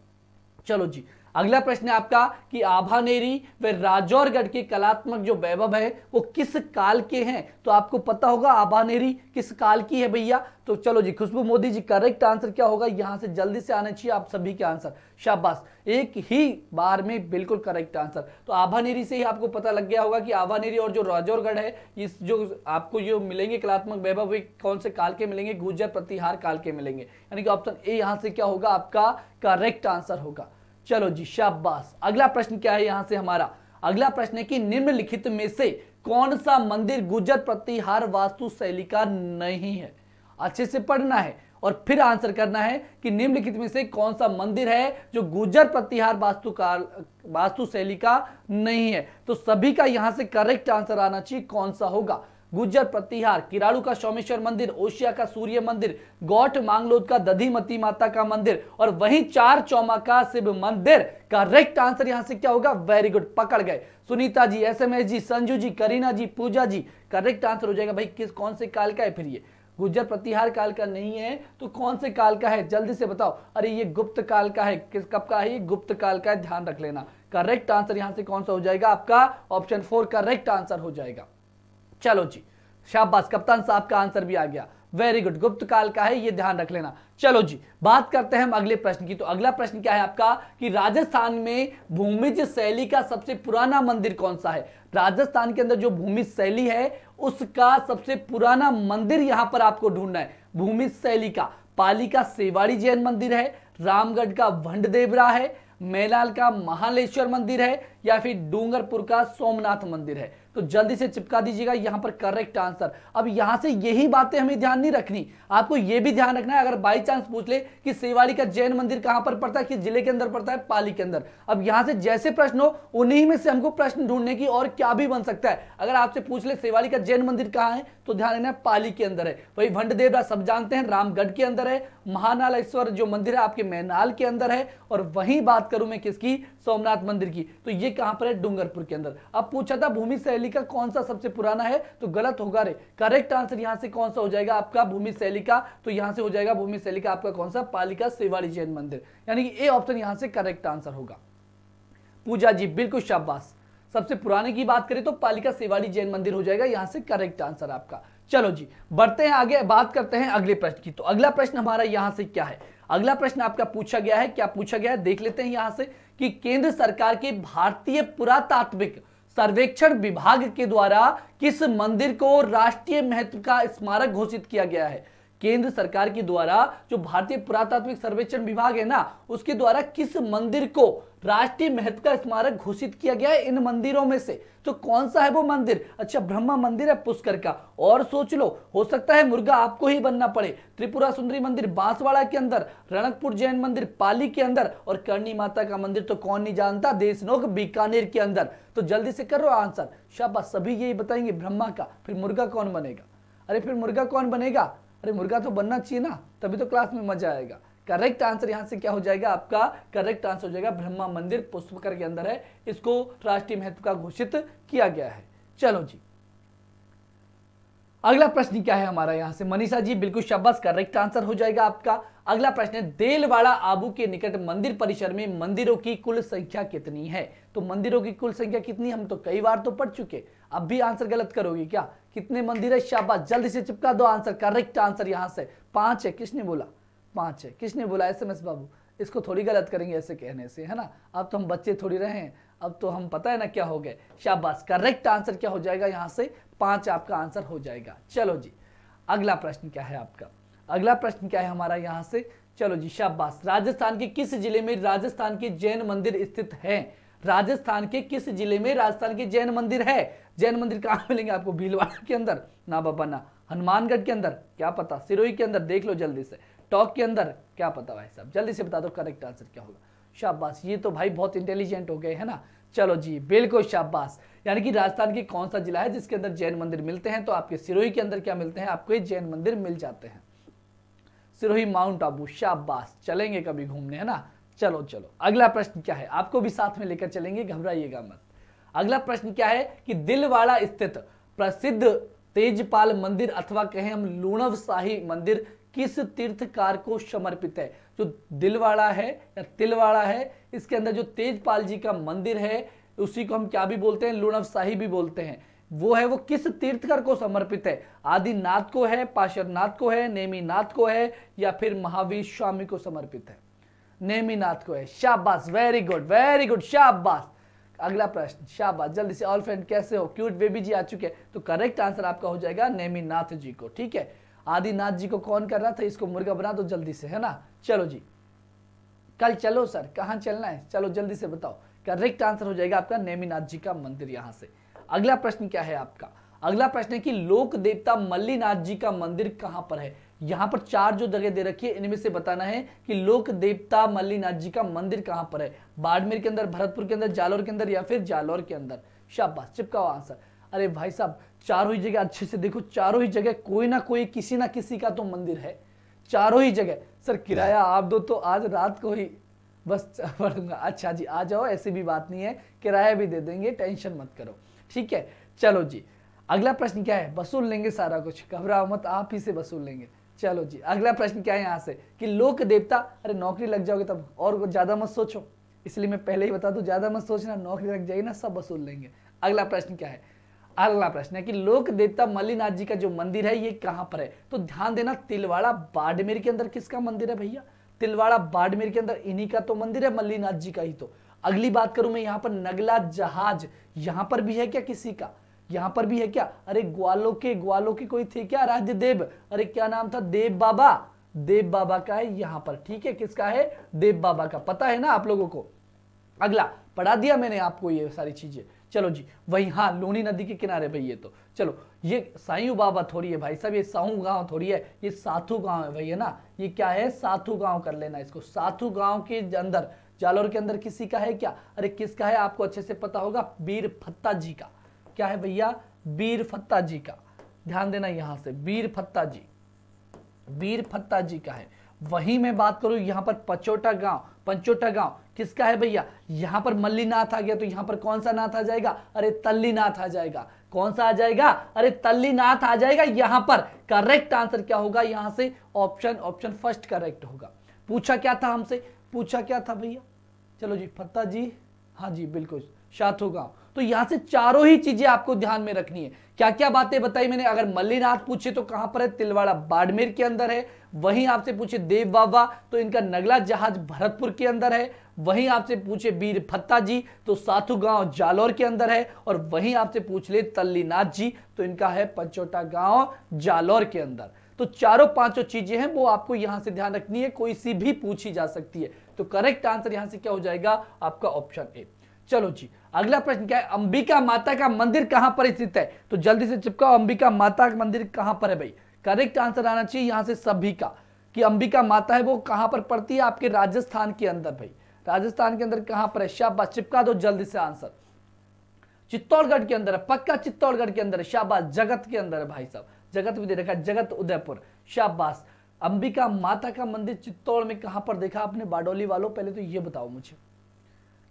चलो जी अगला प्रश्न है आपका कि आभानेरी व राजौरगढ़ के कलात्मक जो वैभव है, वो किस काल के हैं? तो आपको पता होगा आभानेरी किस काल की है भैया? तो चलो जी, खुशबू मोदी जी करेक्ट आंसर क्या होगा? यहाँ से जल्दी से आना चाहिए आप सभी के आंसर शाबाश। एक ही बार में बिल्कुल करेक्ट आंसर तो आभानेरी से ही आपको पता लग गया होगा कि आभानेरी और जो राजौरगढ़ है, इस जो आपको जो मिलेंगे कलात्मक वैभव कौन से काल के मिलेंगे? गुजर प्रतिहार काल के मिलेंगे। यानी कि ऑप्शन ए यहाँ से क्या होगा? आपका करेक्ट आंसर होगा। चलो जी, शाबाश। अगला प्रश्न क्या है यहाँ से हमारा? अगला प्रश्न है कि निम्नलिखित में से कौन सा मंदिर गुजर प्रतिहार वास्तु शैली का नहीं है? अच्छे से पढ़ना है और फिर आंसर करना है कि निम्नलिखित में से कौन सा मंदिर है जो गुजर प्रतिहार वास्तु काल वास्तु शैली का नहीं है। तो सभी का यहाँ से करेक्ट आंसर आना चाहिए, कौन सा होगा? गुज्जर प्रतिहार किराड़ू का सोमेश्वर मंदिर, ओशिया का सूर्य मंदिर गौट मांगलोद का दधीमती माता का मंदिर और वहीं चार चौमा का शिव मंदिर करेक्ट आंसर यहाँ से क्या होगा? वेरी गुड पकड़ गए। Sunita ji S ji, Sanju ji, Kareena ji, Pooja ji correct answer हो जाएगा भाई किस, कौन से काल का है फिर ये? गुज्जर प्रतिहार काल का नहीं है तो कौन से काल का है? जल्दी से बताओ। अरे ये गुप्त काल का है, किस, कब का है ये? गुप्त काल का है, ध्यान रख लेना। करेक्ट आंसर यहाँ से कौन सा हो जाएगा? आपका ऑप्शन फोर करेक्ट आंसर हो जाएगा। चलो जी, शाबाश, कप्तान साहब का आंसर भी आ गया। वेरी गुड गुप्त काल का है, ये ध्यान रख लेना। चलो जी, बात करते हैं हम अगले प्रश्न की। तो अगला प्रश्न क्या है आपका? कि राजस्थान में भूमिज शैली का सबसे पुराना मंदिर कौन सा है? राजस्थान के अंदर जो भूमिज शैली है, उसका सबसे पुराना मंदिर यहाँ पर आपको ढूंढना है। भूमिज शैली का, पाली का सेवाड़ी जैन मंदिर है, रामगढ़ का भंड देवरा है, मेलाल का महालेश्वर मंदिर है, या फिर डूंगरपुर का सोमनाथ मंदिर है। तो जल्दी से चिपका दीजिएगा, यहाँ पर करेक्ट आंसर अब यहाँ से यही बातें हमें ध्यान नहीं रखनी। आपको यह भी ध्यान रखना है, अगर बाई चांस पूछ ले कि सेवाड़ी का जैन मंदिर कहाँ पर पड़ता है, किस ज़िले के अंदर पड़ता है, पाली के अंदर। अब यहाँ से जैसे प्रश्न हो, उन्हीं में से हमको प्रश्न ढूँढने की और क्या भी बन सकता है। अगर आपसे पूछ ले सेवाड़ी का जैन मंदिर कहाँ है तो ध्यान रखना पाली के अंदर है। वही भंडदेवरा सब जानते हैं, रामगढ़ के अंदर है महानालेश्वर जो मंदिर है, आपके मैनाल के अंदर है, और वही बात करूँ मैं किसकी? सोमनाथ मंदिर की। तो ये कहाँ पर है? डूंगरपुर के अंदर। अब पूछा था, भूमि शैली का कौन सा सबसे पुराना है? तो गलत होगा रे। करेक्ट आंसर यहाँ से कौन सा हो जाएगा? आपका भूमि शैली का। तो यहाँ से हो जाएगा, भूमि शैली का आपका कौन सा? पालिका सेवाड़ी जैन मंदिर। यानी कि ए ऑप्शन यहाँ से करेक्ट आंसर होगा। पूजा जी, बिल्कुल शाबाश। सबसे पुराने की बात करें तो पालिका सेवाड़ी जैन मंदिर हो जाएगा, यहाँ से करेक्ट आंसर आपका। चलो जी, बढ़ते हैं आगे, बात करते हैं अगले प्रश्न की। तो अगला प्रश्न हमारा यहाँ से क्या है? अगला प्रश्न आपका पूछा गया है, क्या पूछा गया है? देख लेते हैं यहाँ से कि केंद्र सरकार के भारतीय पुरातात्विक सर्वेक्षण विभाग के द्वारा किस मंदिर को राष्ट्रीय महत्व का स्मारक घोषित किया गया है? केंद्र सरकार के द्वारा, जो भारतीय पुरातात्विक सर्वेक्षण विभाग है ना, उसके द्वारा किस मंदिर को राष्ट्रीय महत्व का स्मारक घोषित किया गया है इन मंदिरों में से? तो कौन सा है वो मंदिर? अच्छा ब्रह्मा मंदिर है पुष्कर का और सोच लो, हो सकता है मुर्गा आपको ही बनना पड़े। त्रिपुरा सुंदरी मंदिर बांसवाड़ा के अंदर, रणकपुर जैन मंदिर पाली के अंदर, और करणी माता का मंदिर तो कौन नहीं जानता? देशनोक बीकानेर के अंदर। तो जल्दी से करो आंसर। शाबाश, सभी यही बताएँगे ब्रह्मा का, फिर मुर्गा कौन बनेगा? अरे, फिर मुर्गा कौन बनेगा? अरे मुर्गा तो बनना चाहिए ना, तभी तो क्लास में मज़ा आएगा। करेक्ट आंसर यहाँ से क्या हो जाएगा? आपका करेक्ट आंसर हो जाएगा, ब्रह्मा मंदिर पुष्पकर के अंदर है। इसको राष्ट्रीय महत्व का घोषित किया गया है। चलो जी। अगला प्रश्न क्या है हमारा यहाँ से? मनीषा जी, बिल्कुल शाबाश करेक्ट आंसर हो जाएगा आपका। अगला प्रश्न है, देलवाड़ा आबू के निकट मंदिर परिसर में मंदिरों की कुल संख्या कितनी है? तो मंदिरों की कुल संख्या कितनी? हम तो कई बार तो पढ़ चुके। अब भी आंसर गलत करोगे क्या? कितने मंदिर है? शाबाश, जल्दी से चिपका दो आंसर करेक्ट आंसर यहाँ से। पाँच है, किसने बोला? पाँच है। किसने बोला? S M S Babu. इसको थोड़ी गलत करेंगे ऐसे कहने से, है ना? अब तो हम बच्चे थोड़ी रहे हैं। अब तो हम पता है ना क्या हो गए शाबाश, करेक्ट आंसर क्या हो जाएगा यहाँ से? पाँच आपका आंसर हो जाएगा। चलो जी, अगला प्रश्न क्या है आपका? अगला प्रश्न क्या है हमारा यहाँ से? चलो जी, शाबाश। राजस्थान के किस ज़िले में राजस्थान के जैन मंदिर स्थित है? राजस्थान के किस ज़िले में राजस्थान के जैन मंदिर है? जैन मंदिर कहाँ मिलेंगे आपको? भीलवाड़ा के अंदर? ना बाबा, ना। हनुमानगढ़ के अंदर? क्या पता? सिरोही के अंदर? देख लो जल्दी से। टॉक के अंदर? क्या पता भाई साहब? जल्दी से बता दो करेक्ट आंसर क्या होगा। शाबाश। ये तो भाई बहुत इंटेलिजेंट हो गए, है ना? चलो जी, बिल्कुल शाबाश। यानी कि राजस्थान के कौन सा जिला है जिसके अंदर जैन मंदिर मिलते हैं? तो आपके सिरोही के अंदर क्या मिलते हैं? आपको ये जैन मंदिर मिल जाते हैं। सिरोही माउंट आबू। शाबाश। चलेंगे कभी घूमने, है ना? चलो चलो। अगला प्रश्न क्या है? आपको भी साथ में लेकर चलेंगे, घबराइएगा मत। अगला प्रश्न क्या है कि दिलवाड़ा स्थित प्रसिद्ध तेजपाल मंदिर अथवा कहें हम लूणव शाही मंदिर किस तीर्थकार को समर्पित है? जो दिलवाड़ा है या तिलवाड़ा है, इसके अंदर जो तेजपाल जी का मंदिर है, उसी को हम क्या भी बोलते हैं? लुणव शाही भी बोलते हैं। वो है, वो किस तीर्थकर को समर्पित है? आदिनाथ को है, पाशरनाथ को है, नेमीनाथ को है, या फिर महावीर स्वामी को समर्पित है? नेमीनाथ को है। शाबाश वेरी गुड वेरी गुड शाबाश। अगला प्रश्न, शाबाश, जल्दी से ऑल फ्रेंड कैसे हो? क्यूट बेबी जी आ चुके हैं। तो करेक्ट आंसर आपका हो जाएगा नेमीनाथ जी को, ठीक है? आदिनाथ जी को कौन कर रहा था? इसको मुर्गा बना दो जल्दी से, है ना? चलो जी। कल चलो सर, कहाँ चलना है? चलो जल्दी से बताओ। करेक्ट आंसर हो जाएगा आपका नेमीनाथ जी का मंदिर यहाँ से। अगला प्रश्न क्या है आपका? अगला प्रश्न है कि लोक देवता मल्लीनाथ जी का मंदिर कहाँ पर है? यहाँ पर चार जो जगह दे रखी है इनमें से बताना है कि लोक देवता मल्लीनाथ जी का मंदिर कहाँ पर है? बाड़मेर के अंदर भरतपुर के अंदर जालोर के अंदर या फिर जालोर के अंदर? शाबाश चिपकाओ आंसर। अरे भाई साहब चारों ही जगह अच्छे से देखो चारों ही जगह कोई ना कोई किसी ना किसी का तो मंदिर है। चारों ही जगह। सर किराया आप दो तो आज रात को ही बस पढ़ूँगा। अच्छा जी आ जाओ ऐसी भी बात नहीं है। किराया भी दे देंगे टेंशन मत करो। ठीक है चलो जी। अगला प्रश्न क्या है? वसूल लेंगे सारा कुछ। घबराओ मत आप ही से वसूल लेंगे। चलो जी, अगला प्रश्न क्या है यहाँ से? कि लोक देवता, अरे नौकरी लग जाओगे तब और ज़्यादा मत सोचो। इसलिए मैं पहले ही बता दू, ज़्यादा मत सोचना, नौकरी लग जाएगी ना, सब वसूल लेंगे। अगला प्रश्न क्या है? अगला प्रश्न है कि लोक देवता मल्लीनाथ जी का जो मंदिर है, ये कहाँ पर है? तो ध्यान देना, तिलवाड़ा बाड़मेर के अंदर किसका मंदिर है भैया? तिलवाड़ा बाड़मेर के अंदर इन्हीं का तो मंदिर है, मल्लीनाथ जी का ही तो। अगली बात करूँ मैं यहाँ पर, नगला जहाज़ यहाँ पर भी है क्या किसी का? यहाँ पर भी है क्या? अरे ग्वालो के ग्वालो के कोई थे क्या? राज्य देव अरे क्या नाम था? देव बाबा। देव बाबा का है यहाँ पर। ठीक है, किसका है? देव बाबा का। पता है ना आप लोगों को? अगला, पढ़ा दिया मैंने आपको ये सारी चीज़ें। चलो जी, वही हाँ लूनी नदी के किनारे भाई ये तो। चलो, ये साईं बाबा थोड़ी है भाई साहब, ये साहू गाँव थोड़ी है, ये साथू गाँव है भाई, है ना? ये क्या है? साथू गाँव कर लेना इसको। साथू गाँव के अंदर, जालोर के अंदर किसी का है क्या? अरे किसका है आपको अच्छे से पता होगा? बीर फत्ता जी का। क्या है भैया? बीर फत्ता जी का। ध्यान देना यहाँ से बीर फत्ता जी। बीर फत्ता जी का है। वहीं मैं बात करूँ, यहाँ पर पचोटा गाँव, पंचोटा गाँव, किसका है भैया? यहाँ पर मल्लीनाथ आ गया तो यहाँ पर कौन सा नाथ आ जाएगा? अरे तल्लीनाथ आ जाएगा। कौन सा आ जाएगा? अरे तल्लीनाथ आ जाएगा। यहाँ पर करेक्ट आंसर क्या होगा? यहाँ से ऑप्शन ऑप्शन फ़र्स्ट करेक्ट होगा। पूछा क्या था हमसे? पूछा क्या था भैया? चलो जी, फत्ता जी। हाँ जी, बिल्कुल। शाथू गाँव। तो यहाँ से चारों ही चीज़ें आपको ध्यान में रखनी है। क्या क्या बातें बताई मैंने? अगर मल्लीनाथ पूछे तो कहाँ पर है? तिलवाड़ा बाड़मेर के अंदर है। वहीं आपसे पूछे देव बाबा तो इनका नगला जहाज़ भरतपुर के अंदर है। वहीं आपसे पूछे बीर फत्ता जी तो साथू गाँव जालौर के अंदर है। और वहीं आपसे पूछ ले तल्लीनाथ जी तो इनका है पंचोटा गाँव जालौर के अंदर। तो चारों पाँचों चीज़ें हैं, वो आपको यहाँ से ध्यान रखनी है। कोई सी भी पूछी जा सकती है। तो करेक्ट आंसर यहाँ से क्या हो जाएगा? आपका ऑप्शन ए। चलो जी अगला प्रश्न क्या है? अंबिका माता का मंदिर कहाँ पर स्थित है? तो जल्दी से चिपकाओ, अंबिका माता का मंदिर कहाँ पर है भाई? करेक्ट आंसर आना चाहिए यहाँ से सभी का, कि अंबिका माता है वो कहाँ पर पड़ती है आपके राजस्थान के अंदर भाई? राजस्थान के अंदर कहाँ पर है? शाबाश, चिपका दो जल्दी से आंसर चित्तौड़गढ़ के अंदर है, पक्का चित्तौड़गढ़ के अंदर है, शाबाश, जगत के अंदर है भाई साहब। जगत भी दे रखा जगत उदयपुर। शाबाश, अंबिका माता का मंदिर चित्तौड़ में कहाँ पर देखा आपने? बाडोली वालों, पहले तो ये बताओ मुझे।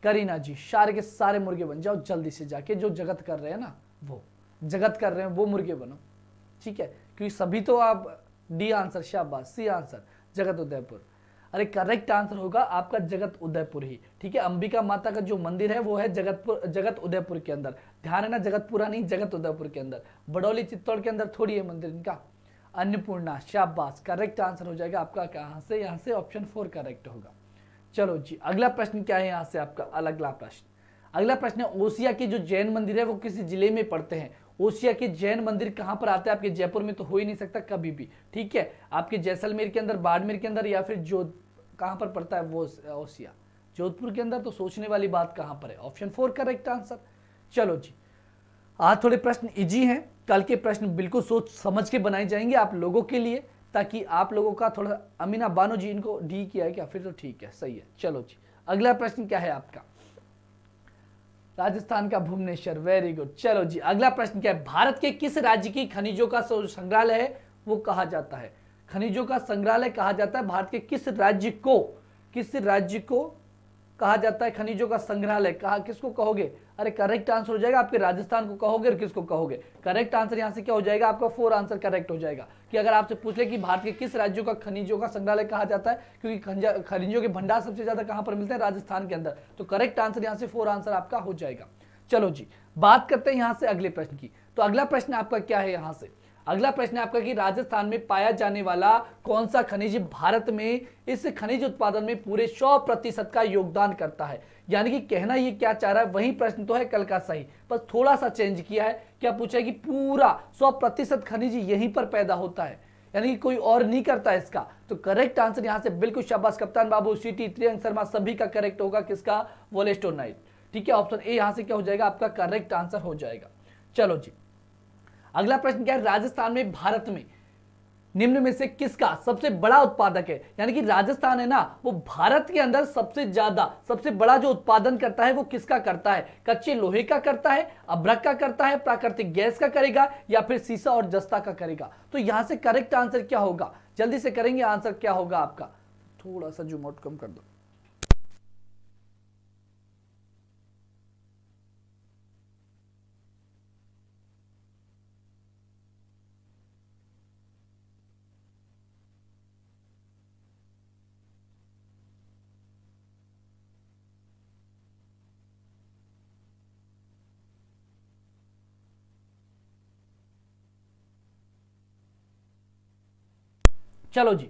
करीना जी सारे के सारे मुर्गे बन जाओ, जल्दी से जाके जो जगत कर रहे हैं ना, वो। जगत कर रहे हैं, वो मुर्गे बनो। ठीक है? क्योंकि सभी तो आप डी आंसर शाबाश सी आंसर जगत उदयपुर। अरे करेक्ट आंसर होगा आपका जगत उदयपुर ही। ठीक है? अंबिका माता का जो मंदिर है, वो है जगतपुर, जगत उदयपुर के अंदर। ध्यान है ना जगतपुरा नहीं, जगत उदयपुर के अंदर। बडौली चित्तौड़ के अंदर थोड़ी है मंदिर इनका। अन्नपूर्णा, शाबाश करेक्ट आंसर हो जाएगा आपका। कहाँ से? यहाँ से ऑप्शन फोर करेक्ट होगा। चलो जी, अगला प्रश्न क्या है यहाँ से आपका? अगला प्रश्न। अगला प्रश्न है, ओसिया के जो जैन मंदिर है, वो किस ज़िले में पड़ते हैं। ओसिया के जैन मंदिर कहाँ पर आते हैं? आपके जयपुर में तो हो ही नहीं सकता कभी भी, ठीक है? आपके जैसलमेर के अंदर, बाड़मेर के अंदर या फिर जो, कहाँ पर पड़ता है वो ओसिया? जोधपुर के अंदर तो सोचने वाली बात कहाँ पर है? Option four correct answer. चलो जी, आज थोड़े प्रश्न इजी हैं। कल के प्रश्न बिल्कुल सोच समझ के बनाए जाएँगे आप लोगों के लिए। ताकि आप लोगों का थोड़ा अमीना बानो जी इनको डी किया है क्या फिर तो ठीक है, सही है। चलो जी, अगला प्रश्न क्या है आपका? राजस्थान का भुवनेश्वर वेरी गुड चलो जी, अगला प्रश्न क्या है? भारत के किस राज्य की खनिजों का संग्रहालय है? वो कहा जाता है। खनिजों का संग्रहालय कहा जाता है। भारत के किस राज्य को, किस राज्य को कहा जाता है खनिजों का संग्रहालय। कहा, किसको कहोगे? अरे करेक्ट आंसर हो जाएगा आपके राजस्थान को कहोगे और किसको कहोगे? करेक्ट आंसर यहाँ से क्या हो जाएगा? आपका फोर आंसर करेक्ट हो जाएगा। कि अगर आपसे पूछ ले कि भारत के किस राज्यों का खनिजों का संग्रहालय कहा जाता है, क्योंकि खनिजों के भंडार सबसे ज़्यादा कहाँ पर मिलते हैं? राजस्थान के अंदर। तो करेक्ट आंसर यहाँ से फोर आंसर आपका हो जाएगा। चलो जी, बात करते हैं यहाँ से अगले प्रश्न की। तो अगला प्रश्न आपका क्या है यहाँ से? अगला प्रश्न आपका कि राजस्थान में पाया जाने वाला कौन सा खनिज भारत में इस खनिज उत्पादन में पूरे 100 प्रतिशत का योगदान करता है? यानी कि कहना ये क्या चाह रहा है, वही प्रश्न तो है कल का सही। बस थोड़ा सा चेंज किया है, क्या पूछा है कि पूरा 100 प्रतिशत खनिज यहीं पर पैदा होता है? यानी कि कोई और नहीं करता इसका। तो करेक्ट आंसर यहाँ से बिल्कुल शाबाश। कप्तान बाबू सिटी त्रियंक शर्मा सभी का करेक्ट होगा। किसका? वोलेस्टोनाइट। ठीक है ऑप्शन ए यहाँ से क्या हो जाएगा? आपका करेक्ट आंसर हो जाएगा। चलो जी। अगला प्रश्न क्या है? राजस्थान में, भारत में। निम्न में से किसका सबसे बड़ा उत्पादक है? यानी कि राजस्थान है ना, वो भारत के अंदर सबसे ज़्यादा, सबसे बड़ा जो उत्पादन करता है, वो किसका करता है? कच्चे लोहे का करता है, अभ्रक का करता है, प्राकृतिक गैस का करेगा, या फिर सीसा और जस्ता का करेगा? तो यहाँ से करेक्ट आंसर क्या होगा? जल्दी से करेंगे, आंसर क्या होगा आपका? थोड़ा सा जूम आउट कम कर दो। चलो जी,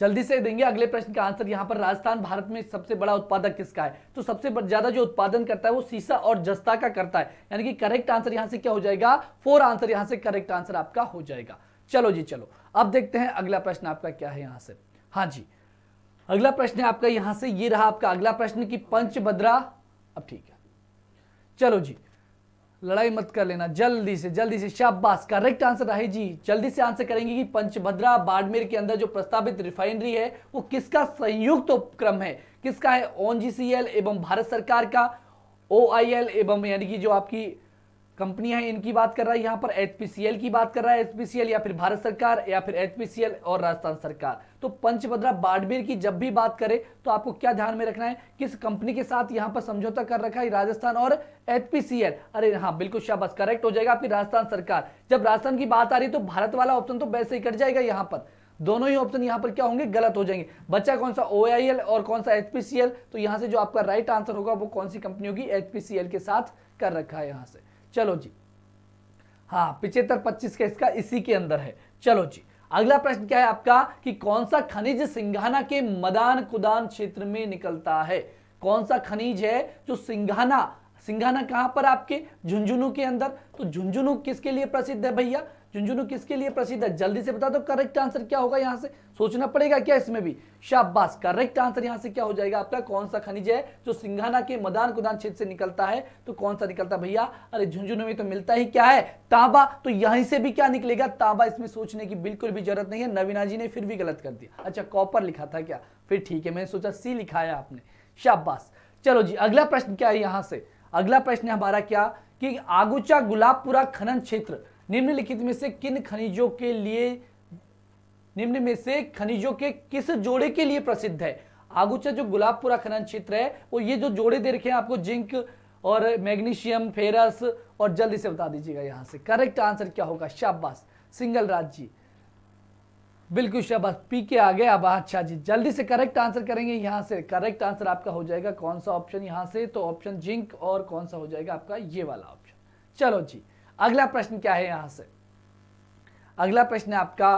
जल्दी से देंगे अगले प्रश्न का आंसर। यहाँ पर राजस्थान भारत में सबसे बड़ा उत्पादक किसका है? तो सबसे ज़्यादा जो उत्पादन करता है वो सीसा और जस्ता का करता है। यानी कि करेक्ट आंसर यहाँ से क्या हो जाएगा? फोर आंसर यहाँ से करेक्ट आंसर आपका हो जाएगा। चलो जी, चलो। अब देखते हैं अगला प्रश्न आपका क्या है यहाँ से। हाँ जी, अगला प्रश्न है आपका यहाँ से, ये रहा आपका अगला प्रश्न की पंचभद्रा, अब ठीक है। चलो जी लड़ाई मत कर लेना, जल्दी से जल्दी से, शाबाश। Correct answer Rahi ji. जल्दी से आंसर करेंगे कि पंचभद्रा बाड़मेर के अंदर जो प्रस्तावित रिफाइनरी है, वो किसका संयुक्त उपक्रम है? किसका है? ओनजीसीएल एवं भारत सरकार का ओआईएल एवं यानी कि जो आपकी कंपनियाँ हैं, इनकी बात कर रहा है, यहाँ पर एचपीसीएल की बात कर रहा है एचपीसीएल या फिर भारत सरकार या फिर एचपीसीएल और राजस्थान सरकार। तो पंचभद्रा बाड़मेर की जब भी बात करें तो आपको क्या ध्यान में रखना है, किस कंपनी के साथ यहाँ पर समझौता कर रखा है, राजस्थान और एचपीसीएल अरे हाँ बिल्कुल शाबाश करेक्ट हो जाएगा आपकी राजस्थान सरकार। जब राजस्थान की बात आ रही तो भारत वाला ऑप्शन तो वैसे ही कट जाएगा यहाँ पर। दोनों ही ऑप्शन यहाँ पर क्या होंगे, गलत हो जाएँगे। बच्चा कौन सा ओआईएल और कौन सा एचपीसीएल तो यहाँ से जो आपका राइट आंसर होगा, वो कौन सी कंपनी होगी एचपीसीएल के साथ कर रखा है यहाँ से। चलो जी। हाँ पिछहत्तर पच्चीस का इसका इसी के अंदर है। चलो जी, अगला प्रश्न क्या है आपका कि कौन सा खनिज सिंघाना के मदान कुदान क्षेत्र में निकलता है? कौन सा खनिज है जो सिंघाना सिंघाना कहाँ पर आपके? झुंझुनू के अंदर। तो झुंझुनू किसके लिए प्रसिद्ध है भैया? झुंझुनू किसके लिए प्रसिद्ध है? जल्दी से बता दो करेक्ट आंसर क्या होगा यहाँ से? सोचना पड़ेगा क्या इसमें भी? शाबाश करेक्ट आंसर यहाँ से क्या हो जाएगा आपका? कौन सा खनिज है जो सिंघाना के मदान कुदान क्षेत्र से निकलता है? तो कौन सा निकलता भैया? अरे झुंझुनू में तो मिलता ही क्या है? तांबा तो यहीं से भी क्या निकलेगा? तांबा, इसमें सोचने की बिल्कुल भी ज़रूरत नहीं है। नवीना जी ने फिर भी गलत कर दिया। अच्छा कॉपर लिखा था क्या? फिर ठीक है, मैंने सोचा सी लिखाया आपने। शाबाश। चलो जी, अगला प्रश्न क्या है यहाँ से? अगला प्रश्न हमारा क्या? कि आगुचा गुलाबपुरा खनन क्षेत्र निम्नलिखित में से किन खनिजों के लिए, निम्न में से खनिजों के किस जोड़े के लिए प्रसिद्ध है? आगुचा जो गुलाबपुरा खनन क्षेत्र है, वो ये जो जोड़े दे रखे हैं आपको, जिंक और मैग्नीशियम, फेरस और जल्दी से बता दीजिएगा यहाँ से। करेक्ट आंसर क्या होगा? शाबाश, सिंगल राज जी। बिल्कुल शाबाश, पी के आ गए, अब अच्छा जी, जल्दी से करेक्ट आंसर करेंगे यहाँ से। करेक्ट आंसर आपका हो जाएगा कौन सा ऑप्शन यहाँ से? तो ऑप्शन जिंक और कौन सा हो जाएगा आपका? ये वाला ऑप्शन। चलो जी अगला प्रश्न क्या है यहाँ से? अगला प्रश्न है आपका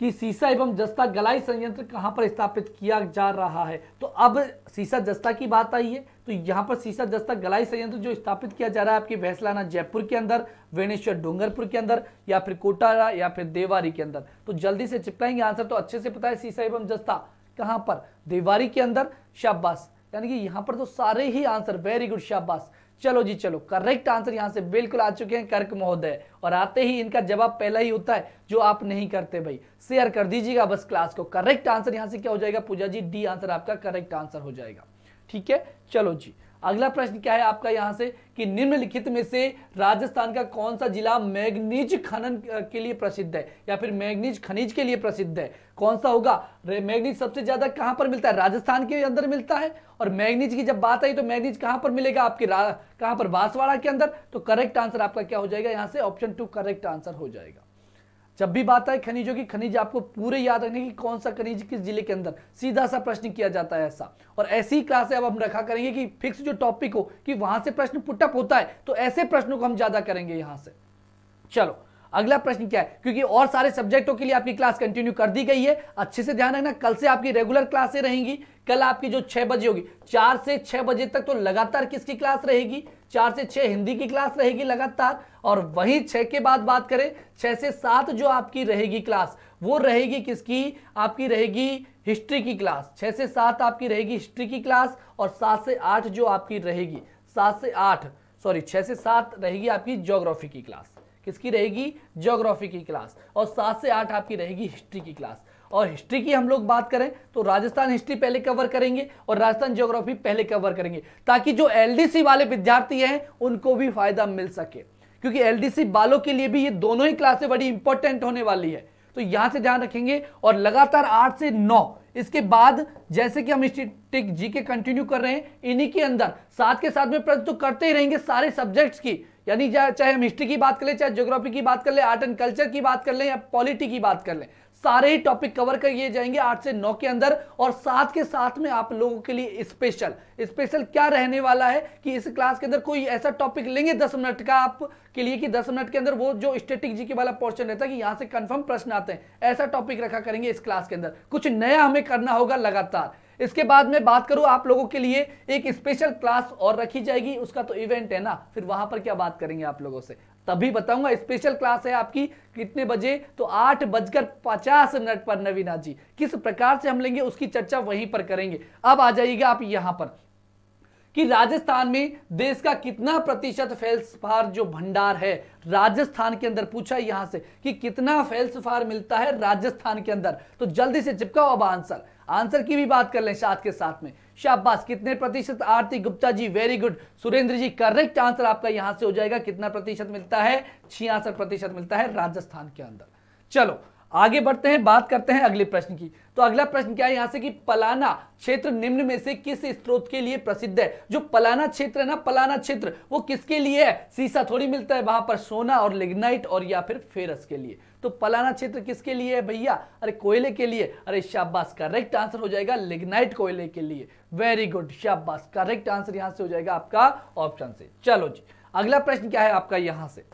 कि सीसा एवं जस्ता गलाई संयंत्र कहाँ पर स्थापित किया जा रहा है? तो अब सीसा जस्ता की बात आई है तो यहाँ पर सीसा जस्ता गलाई संयंत्र जो स्थापित किया जा रहा है आपकी भैसलाना जयपुर के अंदर, वेणेश्वर डूंगरपुर के अंदर, या फिर कोटारा, या फिर देवारी के अंदर। तो जल्दी से चिपकाएँगे आंसर तो अच्छे से पता है सीसा एवं जस्ता कहाँ पर? देवारी के अंदर, शाबाश। यानी कि यहाँ पर तो सारे ही आंसर। वेरी गुड शाबाश। चलो जी, चलो। करेक्ट आंसर यहाँ से बिल्कुल आ चुके हैं कर्क महोदय। और आते ही इनका जवाब पहला ही होता है, जो आप नहीं करते भाई। शेयर कर दीजिएगा बस क्लास को। करेक्ट आंसर यहाँ से क्या हो जाएगा? पूजा जी डी आंसर आपका करेक्ट आंसर हो जाएगा। ठीक है? चलो जी। अगला प्रश्न क्या है आपका यहाँ से? कि निम्नलिखित में से राजस्थान का कौन सा जिला मैग्नीज खनन के लिए प्रसिद्ध है? या फिर मैग्नीज खनिज के लिए प्रसिद्ध है? कौन सा होगा? मैग्नीज सबसे ज़्यादा कहाँ पर मिलता है? राजस्थान के अंदर मिलता है। और मैग्नीज की जब बात आई तो मैग्नीज कहाँ पर मिलेगा आपके कहाँ पर? बांसवाड़ा के अंदर। तो करेक्ट आंसर आपका क्या हो जाएगा? यहाँ से ऑप्शन टू करेक्ट आंसर हो जाएगा। जब भी बात आए खनिजों की, खनिज आपको पूरे याद रखने की, कौन सा खनिज किस ज़िले के अंदर? सीधा सा प्रश्न किया जाता है ऐसा। और ऐसी क्लास अब हम रखा करेंगे कि फिक्स जो टॉपिक हो, कि वहाँ से प्रश्न पुटअप होता है तो ऐसे प्रश्नों को हम ज़्यादा करेंगे यहाँ से। चलो अगला प्रश्न क्या है? क्योंकि और सारे सब्जेक्टों के लिए आपकी क्लास कंटिन्यू कर दी गई है। अच्छे से ध्यान रखना, कल से आपकी रेगुलर क्लासें रहेंगी। कल आपकी जो छह बजे होगी, चार से छह बजे तक तो लगातार किसकी क्लास रहेगी? चार से छह हिंदी की क्लास रहेगी लगातार। और वही छह के बाद बात करें, छह से सात जो आपकी रहेगी क्लास वो रहेगी किसकी? आपकी रहेगी हिस्ट्री की क्लास छह से सात आपकी रहेगी हिस्ट्री की क्लास और सात से आठ जो आपकी रहेगी, सात से आठ सॉरी छह से सात रहेगी आपकी ज्योग्राफी की क्लास किसकी रहेगी? ज्योग्राफी की क्लास और सात से आठ आपकी रहेगी हिस्ट्री की क्लास और हिस्ट्री की हम लोग बात करें तो राजस्थान हिस्ट्री पहले कवर करेंगे और राजस्थान ज्योग्राफी पहले कवर करेंगे, ताकि जो एलडीसी वाले विद्यार्थी हैं, उनको भी फ़ायदा मिल सके। क्योंकि एलडीसी वालों के लिए भी ये दोनों ही क्लासें बड़ी इंपॉर्टेंट होने वाली है। तो यहाँ से ध्यान रखेंगे, और लगातार आठ से नौ, इसके बाद जैसे कि हम स्टेटिक जी के कंटिन्यू कर रहे हैं, इन्हीं के अंदर, साथ के साथ में प्रश्न तो करते ही रहेंगे सारे सब्जेक्ट्स की। यानी चाहे हम हिस्ट्री की बात कर ले, चाहे ज्योग्राफी की बात कर ले आर्ट एंड कल्चर की बात कर ले या पॉलिटी की बात कर ले सारे ही टॉपिक कवर किए जाएँगे आठ से नौ के अंदर और साथ के साथ में आप लोगों के लिए स्पेशल स्पेशल क्या रहने वाला है कि इस क्लास के अंदर कोई ऐसा टॉपिक लेंगे दस मिनट का आप के लिए कि दस मिनट के अंदर वो जो स्टेटिक जी के वाला पोर्शन रहता है कि यहाँ से कंफर्म प्रश्न आते हैं। ऐसा टॉपिक रखा करेंगे इस क्लास के अंदर। कुछ नया हमें करना होगा लगातार। इसके बाद में बात करूँ आप लोगों के लिए एक स्पेशल क्लास और रखी जाएगी। उसका तो इवेंट है ना। फिर वहाँ पर क्या बात करेंगे आप लोगों से? तभी बताऊँगा स्पेशल क्लास है आपकी, कितने बजे? तो आठ बजकर पचास मिनट पर, नवीना जी। किस प्रकार से हम लेंगे, उसकी चर्चा वहीं पर करेंगे। अब आ जाइएगा आप यहाँ पर। कि राजस्थान में देश का कितना प्रतिशत फेल्सफार जो भंडार है, राजस्थान के अंदर पूछा यहाँ से, कि कितना फेल्सफार मिलता है राजस्थान के अंदर? तो जल्दी से चिपकाओ अब आंसर। आंसर की भी बात कर लें साथ के साथ में। शाबाश। कितने प्रतिशत Aarti Gupta ji? Very good Surendra ji correct answer आपका यहाँ से हो जाएगा। कितना प्रतिशत मिलता है? छियासठ प्रतिशत मिलता है राजस्थान के अंदर। चलो, आगे बढ़ते हैं, बात करते हैं अगले प्रश्न की। तो अगला प्रश्न क्या है यहाँ से कि पलाना क्षेत्र निम्न में से किस स्त्रोत के लिए प्रसिद्ध है? जो पलाना क्षेत्र है ना, पलाना क्षेत्र, वो किसके लिए है? सीसा थोड़ी मिलता है वहाँ पर, सोना और लिग्नाइट और या फिर फेरस के लिए। तो पलाना क्षेत्र किसके लिए है भैया? अरे कोयले के लिए। अरे शाबाश करेक्ट आंसर हो जाएगा लिग्नाइट कोयले के लिए। वेरी गुड शाबाश करेक्ट आंसर यहाँ से हो जाएगा आपका ऑप्शन से। चलो जी, अगला प्रश्न क्या है आपका यहाँ से?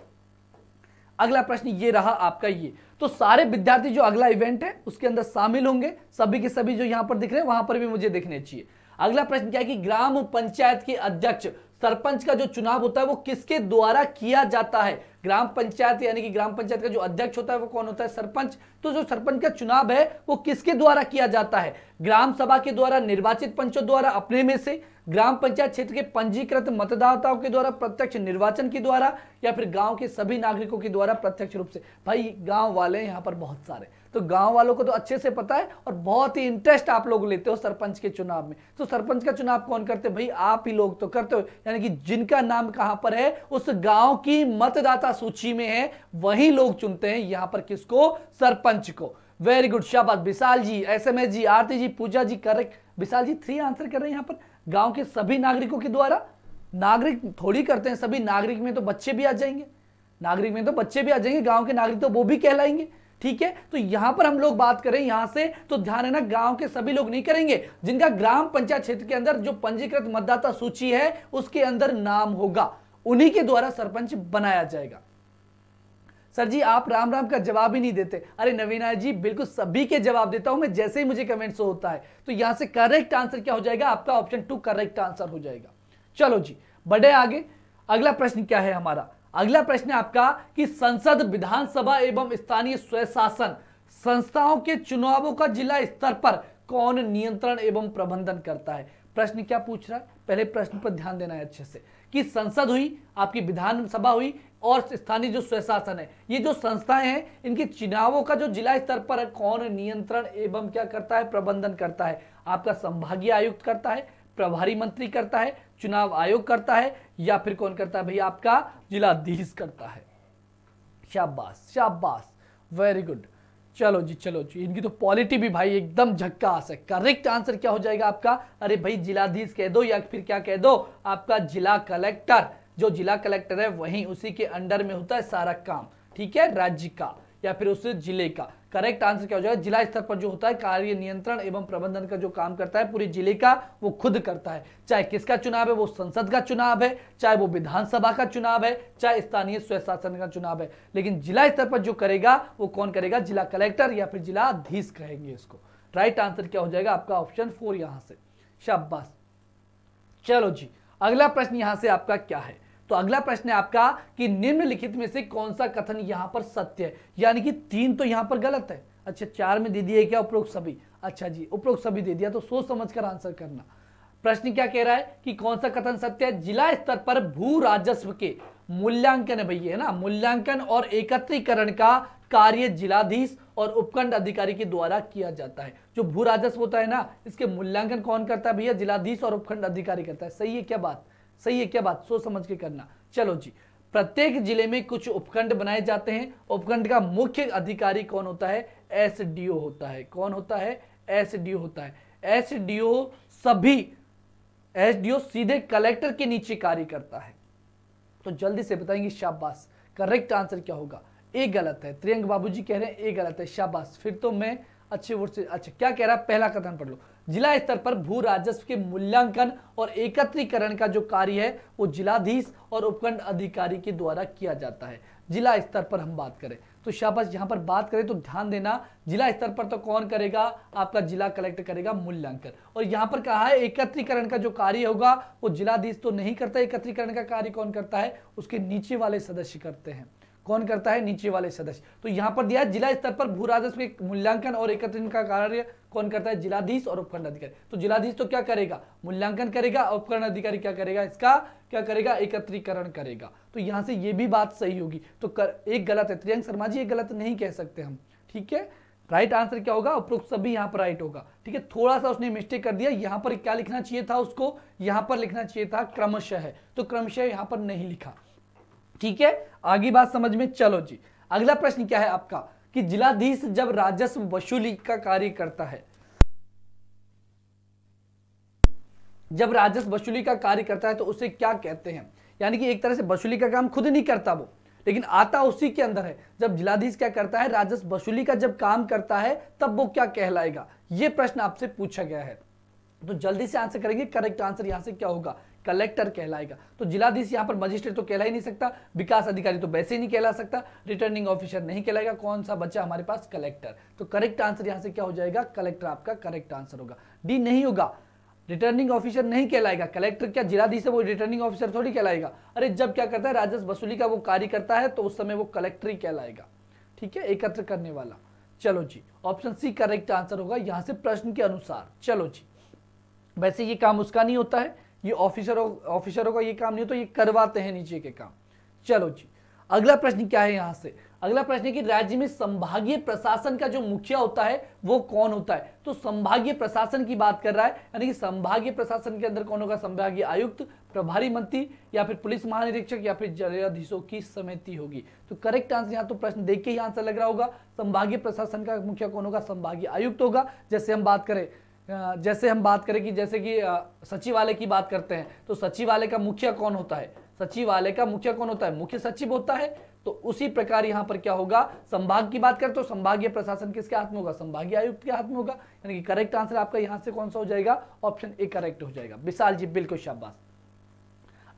अगला प्रश्न ये रहा आपका ये। तो सारे विद्यार्थी जो अगला इवेंट है, उसके अंदर शामिल होंगे। सभी के सभी जो यहाँ पर दिख रहे हैं, वहाँ पर भी मुझे देखने चाहिए। अगला प्रश्न क्या है कि ग्राम पंचायत के अध्यक्ष, सरपंच का जो चुनाव होता है, वो किसके द्वारा किया जाता है? ग्राम पंचायत यानी कि ग्राम पंचायत का जो अध्यक्ष होता है वो कौन होता है? सरपंच। तो जो सरपंच का चुनाव है, वो किसके द्वारा किया जाता है? ग्राम सभा के द्वारा, निर्वाचित पंचों द्वारा, अपने में से? ग्राम पंचायत क्षेत्र के पंजीकृत मतदाताओं के द्वारा, प्रत्यक्ष निर्वाचन के द्वारा, या फिर गाँव के सभी नागरिकों के द्वारा प्रत्यक्ष रूप से? भाई, गाँव वाले यहाँ पर बहुत सारे। तो गाँव वालों को तो अच्छे से पता है और बहुत ही इंटरेस्ट आप लोग लेते हो सरपंच के चुनाव में। तो सरपंच का चुनाव कौन करते भाई, आप ही लोग तो करते हो। यानी कि जिनका नाम कहाँ पर है, उस गाँव की मतदाता सूची में है, वही लोग चुनते हैं यहाँ पर किसको? सरपंच को। वेरी गुड शाबाश। Vishal ji S M S ji, Aarti ji, Pooja ji correct Vishal ji three answer कर रहे हैं यहाँ पर। गाँव के सभी नागरिकों के द्वारा। नागरिक थोड़ी करते हैं, सभी नागरिक में तो बच्चे भी आ जाएँगे। नागरिक में तो बच्चे भी आ जाएँगे, गाँव के नागरिक तो वो भी कहलाएँगे। ठीक है? तो यहाँ पर हम लोग बात करें, यहाँ से तो ध्यान है ना गाँव के सभी लोग नहीं करेंगे। जिनका ग्राम पंचायत क्षेत्र के अंदर जो पंजीकृत मतदाता सूची है, उसके अंदर नाम होगा। उन्हीं के द्वारा सरपंच बनाया जाएगा। सर जी, आप राम राम का जवाब ही नहीं देते। अरे नवीना जी, बिल्कुल सभी के जवाब देता हूँ, मैं जैसे ही मुझे कमेंट्स होता है। तो यहाँ से करेक्ट आंसर क्या हो जाएगा? आपका ऑप्शन टू करेक्ट आंसर हो जाएगा। चलो जी, बढ़े आगे। अगला प्रश्न क्या है हमारा? अगला प्रश्न है आपका कि संसद, विधानसभा एवं स्थानीय स्वशासन संस्थाओं के चुनावों का जिला स्तर पर कौन नियंत्रण एवं प्रबंधन करता है? प्रश्न क्या पूछ रहा है? पहले प्रश्न पर ध्यान देना है अच्छे से। कि संसद हुई, आपकी विधानसभा हुई और स्थानीय जो स्वशासन है, ये जो संस्थाएँ हैं, इनके चुनावों का जो जिला स्तर पर कौन नियंत्रण एवं क्या करता है, प्रबंधन करता है? आपका संभागीय आयुक्त करता है, प्रभारी मंत्री करता है, चुनाव आयोग करता है, या फिर कौन करता है? भैया, आपका जिलाधीश करता है। शाबाश शाबाश। वेरी गुड चलो जी चलो जी। इनकी तो पॉलिटी भी भाई एकदम झक्का झक्कास है। करेक्ट आंसर क्या हो जाएगा आपका? अरे भाई, जिलाधीश कह दो या फिर क्या कह दो? आपका जिला कलेक्टर जो जिला कलेक्टर है, वही उसी के अंडर में होता है सारा काम। ठीक है? राज्य का या फिर उस ज़िले का। करेक्ट आंसर क्या हो जाएगा? जिला स्तर पर जो होता है, कार्य नियंत्रण एवं प्रबंधन का जो काम करता है, पूरे ज़िले का वो खुद करता है। चाहे किसका चुनाव है, वो संसद का चुनाव है, चाहे वो विधानसभा का चुनाव है, चाहे स्थानीय स्वशासन का चुनाव है। लेकिन जिला स्तर पर जो करेगा, वो कौन करेगा? जिला कलेक्टर या फिर जिलाधीश कहेंगे इसको। राइट आंसर क्या हो जाएगा? आपका ऑप्शन फोर यहाँ से। शाबाश। चलो जी, अगला प्रश्न यहाँ से आपका क्या है? तो अगला प्रश्न है आपका कि निम्नलिखित में से कौन सा कथन यहाँ पर सत्य है? यानी कि तीन तो यहाँ पर गलत है। अच्छा चार में दे दिए क्या उपरोक्त सभी? अच्छा जी, उपरोक्त सभी दे दिया तो सोच समझ कर आंसर करना। प्रश्न क्या कह रहा है कि कौन सा कथन सत्य है? जिला स्तर पर भू राजस्व के मूल्यांकन है भैया, है ना? मूल्यांकन और एकत्रीकरण का कार्य जिलाधीश और उपखंड अधिकारी के द्वारा किया जाता है। जो भू राजस्व होता है ना, इसके मूल्यांकन कौन करता है भैया? जिलाधीश और उपखंड अधिकारी करता है। सही है क्या बात? सही है क्या बात? सोच समझ के करना। चलो जी, प्रत्येक ज़िले में कुछ उपखंड बनाए जाते हैं। उपखंड का मुख्य अधिकारी कौन होता है? एसडीओ होता है। कौन होता है? एसडीओ होता है। एसडीओ सभी, एसडीओ सीधे कलेक्टर के नीचे कार्य करता है। तो जल्दी से बताएँगे, शाबाश। करेक्ट आंसर क्या होगा? एक गलत है। त्रियंक बाबूजी कह रहे हैं एक गलत है। शाबाश। फिर तो मैं अच्छे वर्ड से अच्छा क्या कह रहा है? पहला कथन पढ़ लो। जिला स्तर पर भू राजस्व के मूल्यांकन और एकत्रीकरण का जो कार्य है, वो जिलाधीश और उपखंड अधिकारी के द्वारा किया जाता है। जिला स्तर पर हम बात करें। तो शाबाश, यहाँ पर बात करें तो ध्यान देना, जिला स्तर पर तो कौन करेगा? आपका जिला कलेक्टर करेगा मूल्यांकन। और यहाँ पर कहा है, एकत्रीकरण का जो कार्य होगा, वो जिलाधीश तो नहीं करता, एकत्रीकरण का कार्य कौन करता है? उसके नीचे वाले सदस्य करते हैं। कौन करता है? नीचे वाले सदस्य। तो यहाँ पर दिया जिला स्तर पर भू राजस्व के मूल्यांकन और एकत्रीकरण का कार्य कौन करता है? जिलाधीश और उपखंड अधिकारी। तो जिलाधीश तो क्या करेगा? मूल्यांकन करेगा उपकरण अधिकारी क्या करेगा? इसका क्या करेगा? एकत्रीकरण करेगा। तो यहाँ से ये भी बात सही होगी। तो कर, एक गलत है। त्रियंक शर्मा जी एक गलत नहीं कह सकते हम। ठीक है? राइट आंसर क्या होगा? उपरोक्त सभी यहाँ पर राइट होगा। ठीक है? थोड़ा सा उसने मिस्टेक कर दिया। यहाँ पर क्या लिखना चाहिए था उसको? यहाँ पर लिखना चाहिए था क्रमशः। तो क्रमशः यहाँ पर नहीं लिखा। ठीक है? आगे बात समझ में? चलो जी। अगला प्रश्न क्या है आपका? कि जिलाधीश जब राजस्व वसूली का कार्य करता है, जब राजस्व वसूली का कार्य करता है तो उसे क्या कहते हैं? यानी कि एक तरह से वसूली का काम खुद नहीं करता वो, लेकिन आता उसी के अंदर है। जब जिलाधीश क्या करता है? राजस्व वसूली का जब काम करता है, तब वो क्या कहलाएगा? ये प्रश्न आपसे पूछा गया है। तो जल्दी से आंसर करेंगे। करेक्ट आंसर यहाँ से क्या होगा? कलेक्टर कहलाएगा। तो जिलाधीश यहाँ पर मजिस्ट्रेट तो कहला ही नहीं सकता, विकास अधिकारी तो वैसे ही नहीं कहला सकता, रिटर्निंग ऑफिसर नहीं कहलाएगा, कौन सा बच्चा हमारे पास? कलेक्टर। तो करेक्ट आंसर यहाँ से क्या हो जाएगा? कलेक्टर आपका करेक्ट आंसर होगा। डी नहीं होगा। रिटर्निंग ऑफिसर नहीं कहलाएगा। कलेक्टर क्या जिलाधीश है, वो रिटर्निंग ऑफिसर थोड़ी कहलाएगा। अरे जब क्या करता है राजस्व वसूली का वो कार्य करता है तो उस समय वो कलेक्टर ही कहलाएगा। ठीक है? एकत्र करने वाला। चलो जी, ऑप्शन सी करेक्ट आंसर होगा यहाँ से प्रश्न के अनुसार। चलो जी। वैसे ये काम उसका नहीं होता है। ये ऑफिसरों ऑफिसरों का ये काम नहीं होता, ये करवाते हैं नीचे के काम। चलो जी, अगला प्रश्न क्या है यहाँ से? अगला प्रश्न है कि राज्य में संभागीय प्रशासन का जो मुखिया होता है, वो कौन होता है? तो संभागीय प्रशासन की बात कर रहा है, यानी कि संभागीय प्रशासन के अंदर कौन होगा? संभागीय आयुक्त, प्रभारी मंत्री, या फिर पुलिस महानिरीक्षक, या फिर जिलाधीशों की समिति होगी। तो करेक्ट आंसर यहाँ तो प्रश्न देख के ही आंसर लग रहा होगा। संभागीय प्रशासन का मुखिया कौन होगा? संभागीय आयुक्त होगा। जैसे हम बात करें जैसे हम बात करें कि जैसे कि सचिवालय की बात करते हैं तो सचिवालय का मुखिया कौन होता है? सचिवालय का मुखिया कौन होता है? मुख्य सचिव होता है। तो उसी प्रकार यहाँ पर क्या होगा? संभाग की बात करें तो संभागीय प्रशासन किसके हाथ में होगा? संभागीय आयुक्त के हाथ में होगा। यानी कि करेक्ट आंसर आपका यहाँ से कौन सा हो जाएगा? ऑप्शन ए करेक्ट हो जाएगा। विशाल जी, बिल्कुल शाबाश।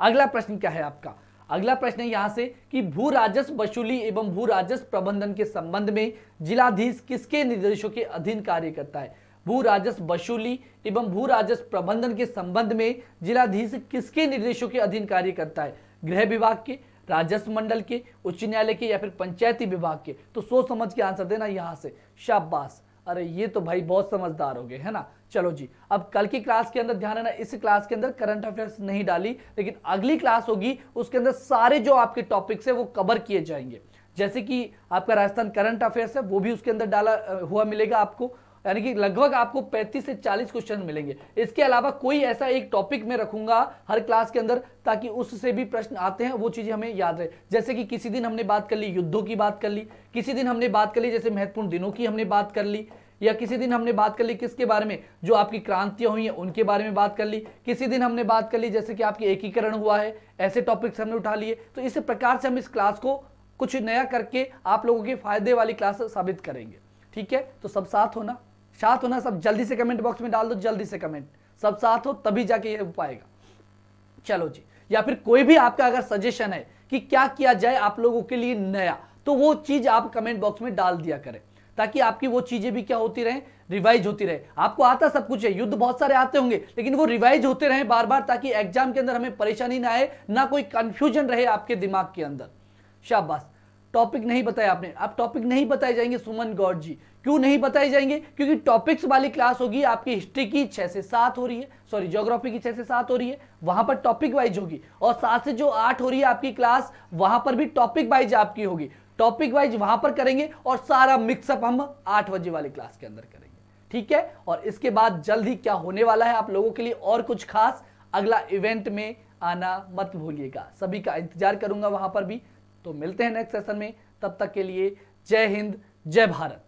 अगला प्रश्न क्या है आपका? अगला प्रश्न है यहाँ से कि भू राजस्व वसूली एवं भू राजस्व प्रबंधन के संबंध में जिलाधीश किसके निर्देशों के अधीन कार्य करता है? भू राजस्व वसूली एवं भू राजस्व प्रबंधन के संबंध में जिलाधीश किसके निर्देशों के अधीन कार्य करता है? गृह विभाग के, राजस्व मंडल के, उच्च न्यायालय के या फिर पंचायती विभाग के? तो सोच समझ के आंसर देना यहाँ से। शाबाश। अरे ये तो भाई बहुत समझदार हो गए, है ना? चलो जी, अब कल की क्लास के अंदर ध्यान रखना, इस क्लास के अंदर करंट अफेयर्स नहीं डाली, लेकिन अगली क्लास होगी, उसके अंदर सारे जो आपके टॉपिक्स है वो कवर किए जाएँगे। जैसे कि आपका राजस्थान करंट अफेयर्स है, वो भी उसके अंदर डाला हुआ मिलेगा आपको। यानी कि लगभग आपको 35 से 40 क्वेश्चन मिलेंगे। इसके अलावा कोई ऐसा एक टॉपिक में रखूँगा हर क्लास के अंदर, ताकि उससे भी प्रश्न आते हैं, वो चीज़ें हमें याद रहे। जैसे कि किसी दिन हमने बात कर ली, युद्धों की बात कर ली, किसी दिन हमने बात कर ली, जैसे महत्वपूर्ण दिनों की हमने बात कर ली, या किसी दिन हमने बात कर ली किसके बारे में, जो आपकी क्रांतियाँ हुई हैं, उनके बारे में बात कर ली, किसी दिन हमने बात कर ली, जैसे कि आपकी एकीकरण हुआ है, ऐसे टॉपिक्स हमने उठा लिए। तो इस प्रकार से हम इस क्लास को कुछ नया करके आप लोगों के फ़ायदे वाली क्लास साबित करेंगे। ठीक है? तो सब साथ होना। साथ होना सब जल्दी से कमेंट बॉक्स में डाल दो, जल्दी से कमेंट सब साथ हो, तभी जाके ये पाएगा चलो जी। या फिर कोई भी आपका अगर सजेशन है कि क्या किया जाए आप लोगों के लिए नया तो वो चीज़ आप कमेंट बॉक्स में डाल दिया करें। ताकि आपकी वो चीज़ें भी क्या होती रहे रिवाइज होती रहे। आपको आता सब कुछ है, युद्ध बहुत सारे आते होंगे, लेकिन वो रिवाइज होते रहे बार बार ताकि एग्ज़ाम के अंदर हमें परेशानी ना आए, ना कोई कंफ्यूजन रहे आपके दिमाग के अंदर। शाबाश। टॉपिक नहीं बताया आपने। आप टॉपिक नहीं बताए जाएँगे सुमन गौड जी। क्यों नहीं बताए जाएँगे? क्योंकि टॉपिक्स वाली क्लास होगी, आपकी हिस्ट्री की छह से सात हो रही है सॉरी ज्योग्राफी की छह से सात हो रही है, वहाँ पर टॉपिक वाइज होगी, और सात से जो आठ हो रही है आपकी क्लास वहाँ पर भी टॉपिक वाइज आपकी होगी। टॉपिक वाइज वहाँ पर करेंगे और सारा मिक्सअप हम आठ बजे वाली क्लास के अंदर करेंगे। ठीक है? और इसके बाद जल्द ही क्या होने वाला है आप लोगों के लिए और कुछ खास? अगला इवेंट में आना मत भूलिएगा। सभी का इंतज़ार करूँगा वहाँ पर भी। तो मिलते हैं नेक्स्ट सेशन में। तब तक के लिए जय हिंद, जय भारत।